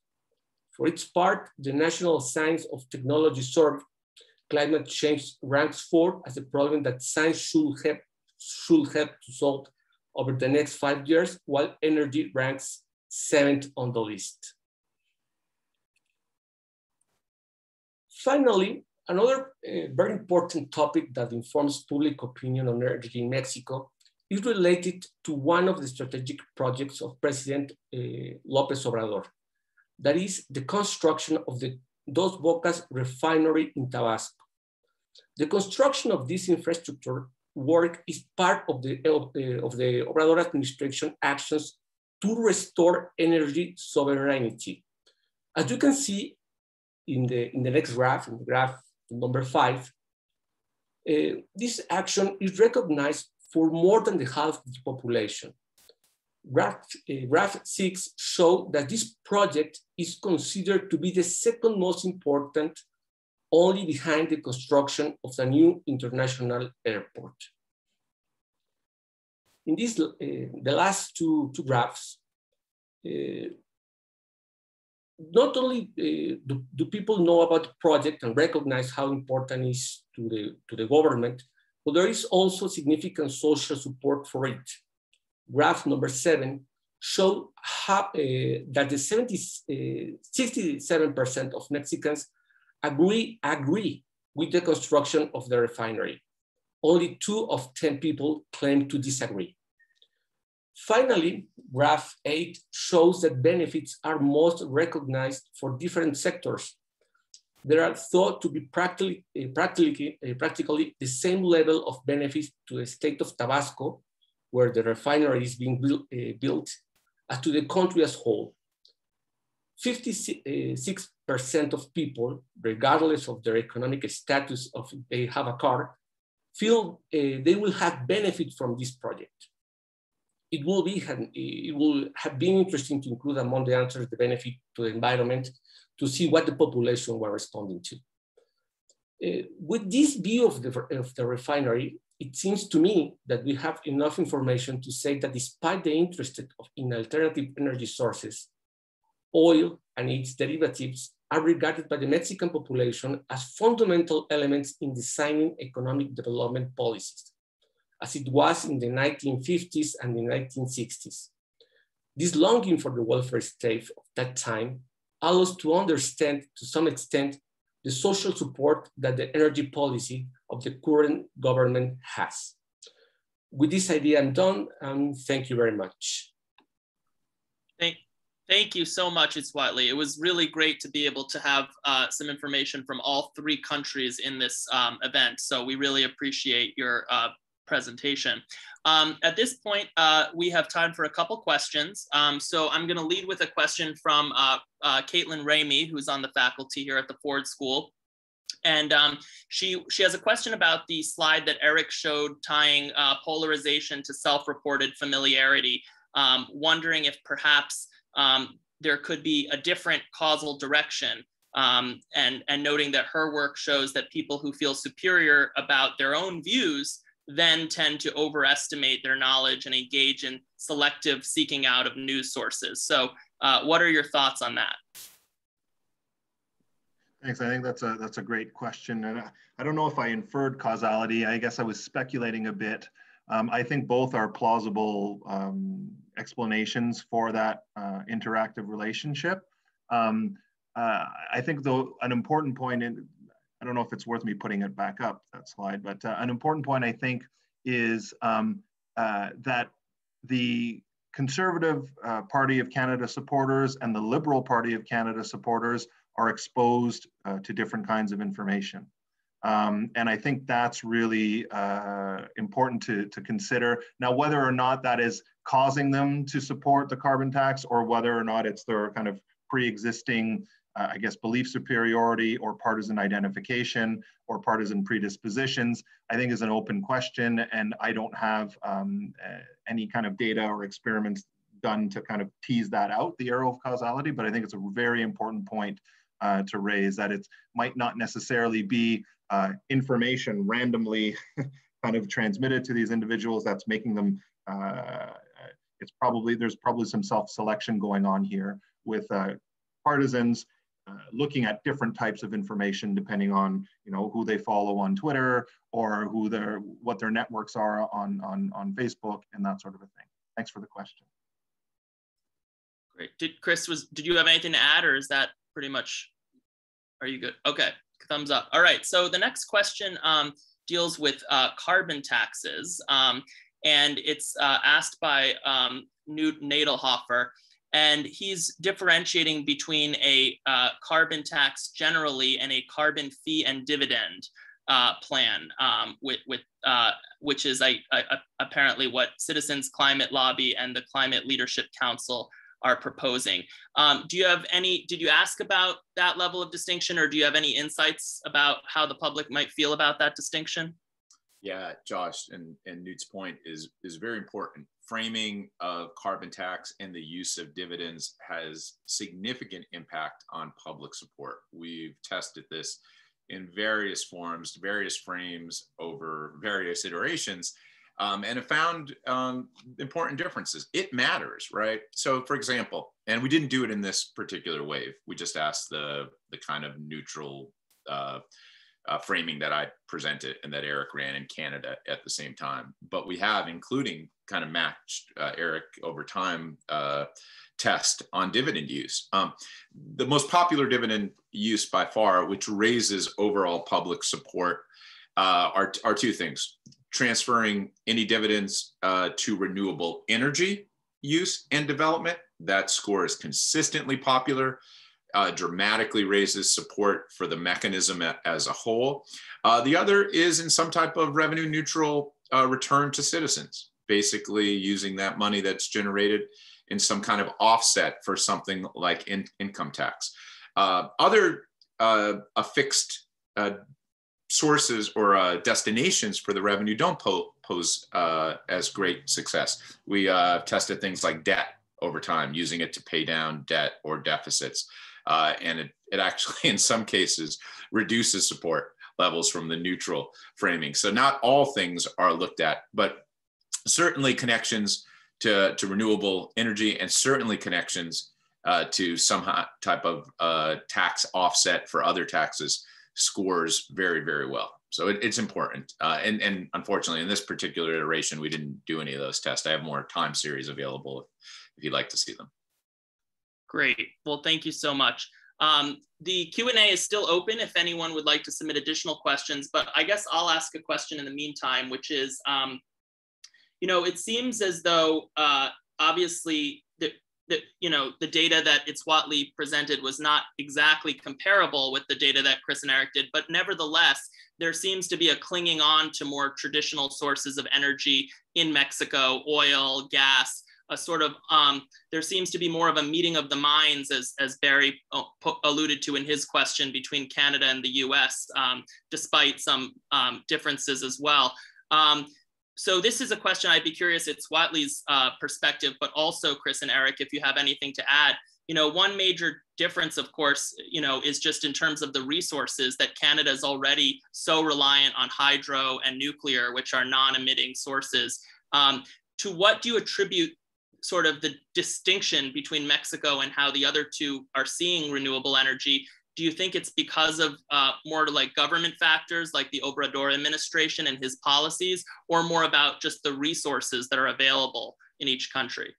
Speaker 5: For its part, the National Science of Technology Survey, climate change ranks fourth as a problem that science should have, should have to solve over the next five years, while energy ranks seventh on the list. Finally, another uh, very important topic that informs public opinion on energy in Mexico is related to one of the strategic projects of President uh, López Obrador, that is the construction of the Dos Bocas refinery in Tabasco. The construction of this infrastructure work is part of the, of of the Obrador administration actions to restore energy sovereignty. As you can see in the, in the next graph, in the graph number five, uh, this action is recognized for more than the half of the population. Graph, uh, graph six show that this project is considered to be the second most important only behind the construction of the new international airport. In this, uh, the last two, two graphs, uh, not only uh, do, do, people know about the project and recognize how important it is to the, to the government, but there is also significant social support for it graph number seven, show how, uh, that the 70, uh, 67% of Mexicans agree, agree with the construction of the refinery. Only two of 10 people claim to disagree. Finally, graph eight shows that benefits are most recognized for different sectors. There are thought to be practically, uh, practically, uh, practically the same level of benefits to the state of Tabasco where the refinery is being built, uh, built as to the country as a whole. 56% of people, regardless of their economic status of they have a car, feel uh, they will have benefit from this project. It will, be, it will have been interesting to include among the answers the benefit to the environment to see what the population were responding to. Uh, with this view of the, of the refinery, it seems to me that we have enough information to say that despite the interest in alternative energy sources, oil and its derivatives are regarded by the Mexican population as fundamental elements in designing economic development policies, as it was in the 1950s and the 1960s. This longing for the welfare state of that time allows to understand to some extent the social support that the energy policy of the current government has. With this idea, I'm done, and thank you very much.
Speaker 1: Thank, thank you so much, Itzkuauhtli. It was really great to be able to have uh, some information from all three countries in this um, event. So we really appreciate your uh, presentation. Um, at this point, uh, we have time for a couple questions. Um, so I'm gonna lead with a question from uh, uh, Kaitlin Raimi, who's on the faculty here at the Ford School. And um, she, she has a question about the slide that Erick showed tying uh, polarization to self-reported familiarity, um, wondering if perhaps um, there could be a different causal direction um, and, and noting that her work shows that people who feel superior about their own views then tend to overestimate their knowledge and engage in selective seeking out of news sources. So uh, what are your thoughts on that?
Speaker 4: Thanks. I think that's a that's a great question, and I, I don't know if I inferred causality. I guess I was speculating a bit. Um, I think both are plausible um, explanations for that uh, interactive relationship. Um, uh, I think though an important point, and I don't know if it's worth me putting it back up that slide, but uh, an important point I think is um, uh, that the Conservative uh, Party of Canada supporters and the Liberal Party of Canada supporters are exposed uh, to different kinds of information. Um, and I think that's really uh, important to, to consider. Now, whether or not that is causing them to support the carbon tax or whether or not it's their kind of pre-existing, uh, I guess, belief superiority or partisan identification or partisan predispositions, I think is an open question. And I don't have um, uh, any kind of data or experiments done to kind of tease that out, the arrow of causality, but I think it's a very important point uh, to raise that it might not necessarily be uh, information randomly kind of transmitted to these individuals that's making them, uh, it's probably, there's probably some self-selection going on here with uh, partisans looking at different types of information depending on you know who they follow on Twitter or who their what their networks are on on on Facebook and that sort of a thing. Thanks for the question.
Speaker 1: Great. Did Chris was did you have anything to add or is that pretty much are you good? Okay, thumbs up. All right, so the next question um, deals with uh, carbon taxes. Um, and it's uh, asked by um, Newt Nadelhofer. And he's differentiating between a uh, carbon tax generally and a carbon fee and dividend uh, plan, um, with, with uh, which is a, a, apparently what Citizens Climate Lobby and the Climate Leadership Council are proposing. Um, do you have any, did you ask about that level of distinction or do you have any insights about how the public might feel about that distinction?
Speaker 3: Yeah, Josh, and, and Newt's point is, is very important. Framing of carbon tax and the use of dividends has significant impact on public support. We've tested this in various forms, various frames over various iterations, um, and have found um, important differences. It matters, right? So, for example, and we didn't do it in this particular wave. We just asked the the kind of neutral uh, uh, framing that I presented and that Erick ran in Canada at the same time. But we have, including kind of matched uh, Erick over time uh, test on dividend use. Um, the most popular dividend use by far, which raises overall public support, uh, are, are two things transferring any dividends uh, to renewable energy use and development. That score is consistently popular, uh, dramatically raises support for the mechanism as a whole. Uh, the other is in some type of revenue neutral uh, return to citizens, basically using that money that's generated in some kind of offset for something like in, income tax. Uh, other uh, affixed sources or uh, destinations for the revenue don't po pose uh, as great success. We uh, tested things like debt over time, using it to pay down debt or deficits. Uh, and it, it actually, in some cases, reduces support levels from the neutral framing. So not all things are looked at, but certainly connections to, to renewable energy and certainly connections uh, to some type of uh, tax offset for other taxes scores very, very well. So it, it's important. Uh, and, and unfortunately, in this particular iteration, we didn't do any of those tests. I have more time series available if, if you'd like to see them.
Speaker 1: Great. Well, thank you so much. Um, the Q&A is still open if anyone would like to submit additional questions, but I guess I'll ask a question in the meantime, which is, um, you know, it seems as though uh, obviously that you know the data that Itzkuauhtli presented was not exactly comparable with the data that Chris and Erick did, but nevertheless, there seems to be a clinging on to more traditional sources of energy in Mexico, oil, gas, a sort of um, there seems to be more of a meeting of the minds as, as barry uh, alluded to in his question between canada and the us um, despite some um, differences as well. Um, so this is a question I'd be curious, Itzkuauhtli's uh, perspective, but also Chris and Erick, if you have anything to add. You know, one major difference, of course, you know, is just in terms of the resources that Canada is already so reliant on hydro and nuclear, which are non-emitting sources. Um, to what do you attribute sort of the distinction between Mexico and how the other two are seeing renewable energy? Do you think it's because of uh, more like government factors like the Obrador administration and his policies, or more about just the resources that are available in each country?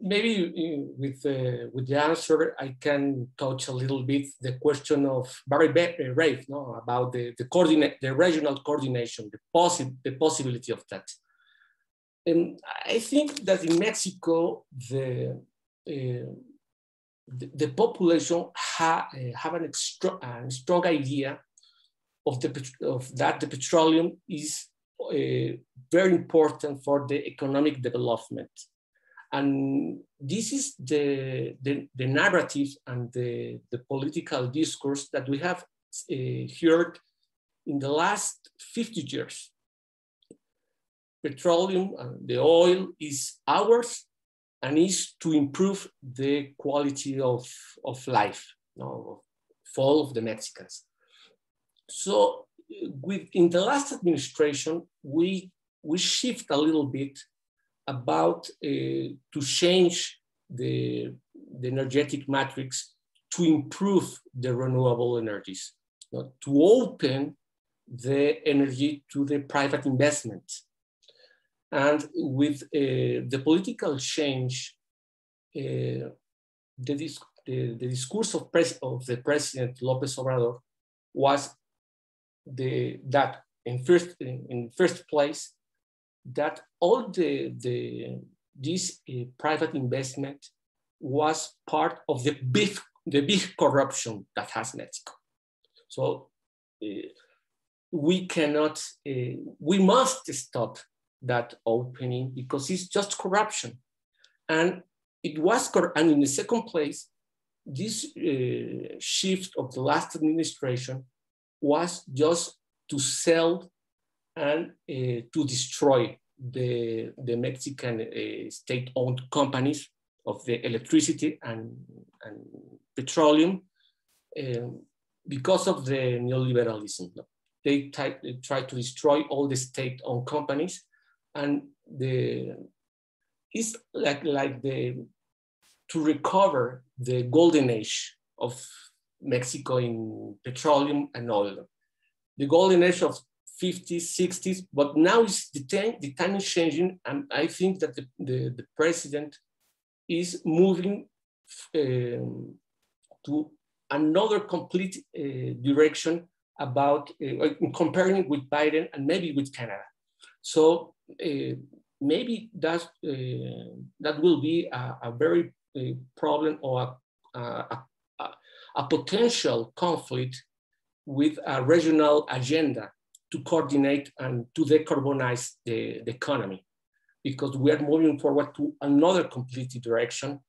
Speaker 5: Maybe with uh, with the answer, I can touch a little bit the question of Barry uh, Rabe, no, about the the coordinate, the regional coordination, the possi the possibility of that. And I think that in Mexico, the the, the population ha, uh, have an extra, a strong idea of, the, of that the petroleum is uh, very important for the economic development. And this is the, the, the narrative and the, the political discourse that we have uh, heard in the last 50 years. Petroleum, uh, the oil is ours and is to improve the quality of, of life you know, for all of the Mexicans. So with, in the last administration, we, we shift a little bit about uh, to change the, the energetic matrix to improve the renewable energies, you know, to open the energy to the private investment. And with uh, the political change, uh, the, the, the, discourse of, of the president Lopez Obrador was the, that in first, in, in first place, that all the, the this uh, private investment was part of the big, the big corruption that has Mexico. So uh, we cannot, uh, we must stop that opening because it's just corruption. And it was, and in the second place, this uh, shift of the last administration was just to sell and uh, to destroy the, the Mexican uh, state-owned companies of the electricity and, and petroleum um, because of the neoliberalism. They, they try to destroy all the state-owned companies and the, it's like, like the, to recover the golden age of Mexico in petroleum and oil. The golden age of 50s, 60s, but now it's the time, the time is changing. And I think that the, the, the president is moving um, to another complete uh, direction about uh, comparing with Biden and maybe with Canada. So maybe that, uh, that will be a, a very uh, problem or a, a, a potential conflict with a regional agenda to coordinate and to decarbonize the, the economy. Because we are moving forward to another completely direction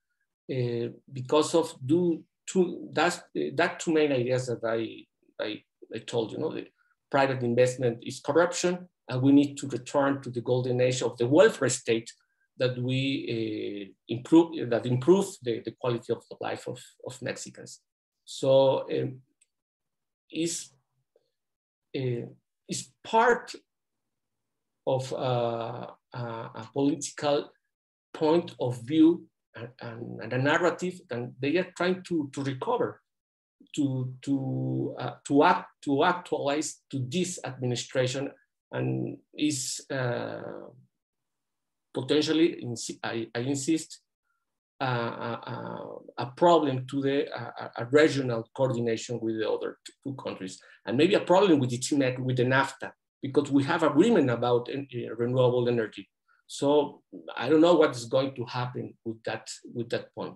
Speaker 5: uh, because of do two that's that two main ideas that I, I I told you know the private investment is corruption and we need to return to the golden age of the welfare state that we uh, improve that improve the, the quality of the life of, of Mexicans. So um, is uh, is part of uh, a political point of view and, and, and, a narrative that they are trying to, to recover, to, to, uh, to, act, to actualize to this administration and is uh, potentially, I, I insist, a, a, problem to the a, regional coordination with the other two countries, and maybe a problem with the TMEC, with the NAFTA, because we have agreement about uh, renewable energy. So I don't know what is going to happen with that with that point.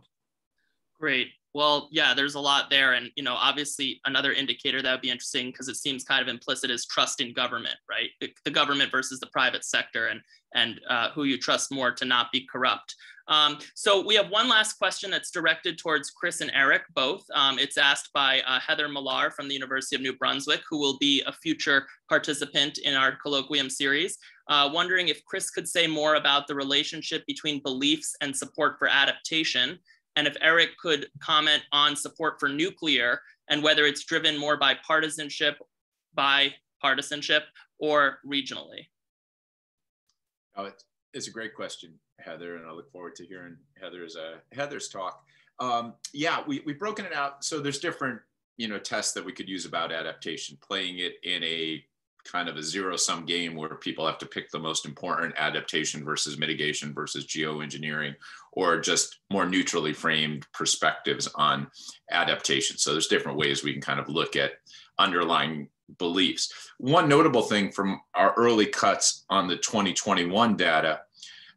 Speaker 1: Great. Well, yeah, there's a lot there, and you know, obviously, another indicator that would be interesting because it seems kind of implicit is trust in government, right? The government versus the private sector, and and uh, who you trust more to not be corrupt. Um, so we have one last question that's directed towards Chris and Erick both. Um, it's asked by uh, Heather Millar from the University of New Brunswick, who will be a future participant in our colloquium series, uh, wondering if Chris could say more about the relationship between beliefs and support for adaptation, and if Erick could comment on support for nuclear and whether it's driven more by partisanship, by partisanship, or regionally.
Speaker 3: Oh, it's a great question. Heather, and I look forward to hearing Heather's uh, Heather's talk. Um, yeah, we we've broken it out. So there's different you know tests that we could use about adaptation. Playing it in a kind of a zero sum game where people have to pick the most important adaptation versus mitigation versus geoengineering, or just more neutrally framed perspectives on adaptation. So there's different ways we can kind of look at underlying beliefs. One notable thing from our early cuts on the 2021 data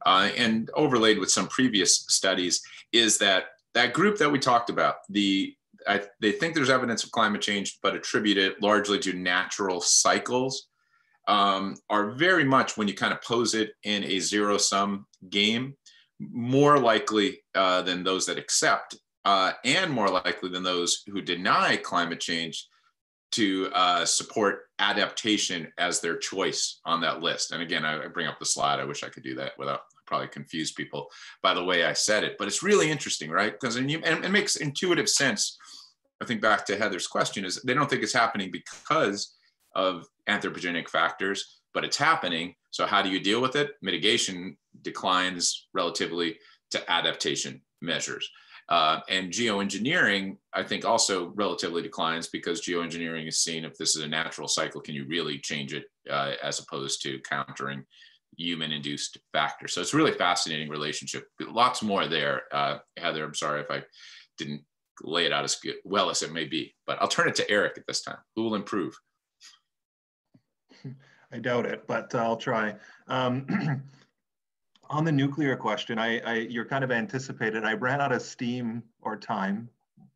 Speaker 3: uh, and overlaid with some previous studies is that that group that we talked about, the I, they think there's evidence of climate change, but attribute it largely to natural cycles, um, are very much when you kind of pose it in a zero sum game, more likely uh, than those that accept, uh, and more likely than those who deny climate change to uh, support adaptation as their choice on that list. And again, I, I bring up the slide. I wish I could do that without probably confuse people by the way I said it, but it's really interesting, right? Because it makes intuitive sense. I think back to Heather's question is they don't think it's happening because of anthropogenic factors, but it's happening. So how do you deal with it? Mitigation declines relatively to adaptation measures. Uh, and geoengineering, I think, also relatively declines because geoengineering is seen if this is a natural cycle, can you really change it uh, as opposed to countering human induced factors. So it's really fascinating relationship. Lots more there. Uh, Heather, I'm sorry if I didn't lay it out as good, well as it may be, but I'll turn it to Erick at this time. Who will improve?
Speaker 4: I doubt it, but I'll try. Um, on the nuclear question, I, I, you're kind of anticipated. I ran out of steam or time,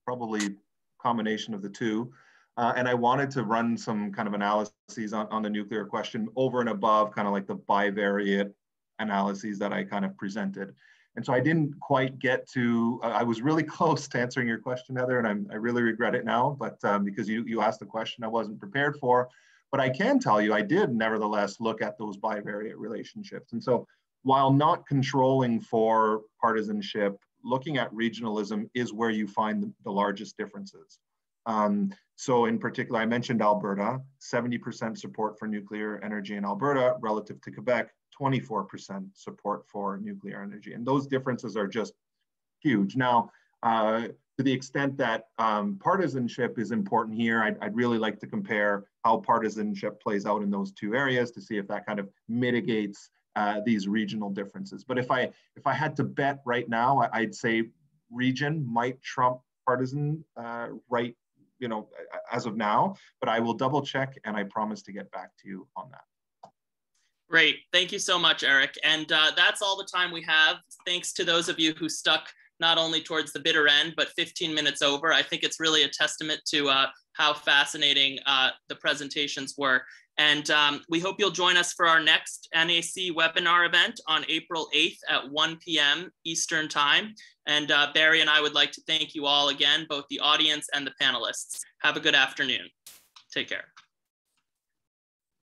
Speaker 4: probably combination of the two. Uh, and I wanted to run some kind of analyses on, on the nuclear question over and above kind of like the bivariate analyses that I kind of presented. And so I didn't quite get to, uh, I was really close to answering your question, Heather, and I'm, i really regret it now, but um, because you, you asked the question I wasn't prepared for. But I can tell you, I did nevertheless look at those bivariate relationships. And so while not controlling for partisanship, looking at regionalism is where you find the, the largest differences. Um, so in particular, I mentioned Alberta, 70% support for nuclear energy in Alberta relative to Quebec, 24% support for nuclear energy. And those differences are just huge. Now, uh, to the extent that um, partisanship is important here, I'd, I'd, really like to compare how partisanship plays out in those two areas to see if that kind of mitigates uh, these regional differences. But if I if I had to bet right now, I'd say region might trump partisan uh, right you know, as of now, but I will double check and I promise to get back to you on that.
Speaker 1: Great. Thank you so much, Erick. And uh, that's all the time we have. Thanks to those of you who stuck not only towards the bitter end, but 15 minutes over. I think it's really a testament to uh, how fascinating uh, the presentations were. And um, we hope you'll join us for our next NAC webinar event on April 8th at 1 p.m. Eastern Time. And uh, Barry and I would like to thank you all again, both the audience and the panelists. Have a good afternoon. Take care.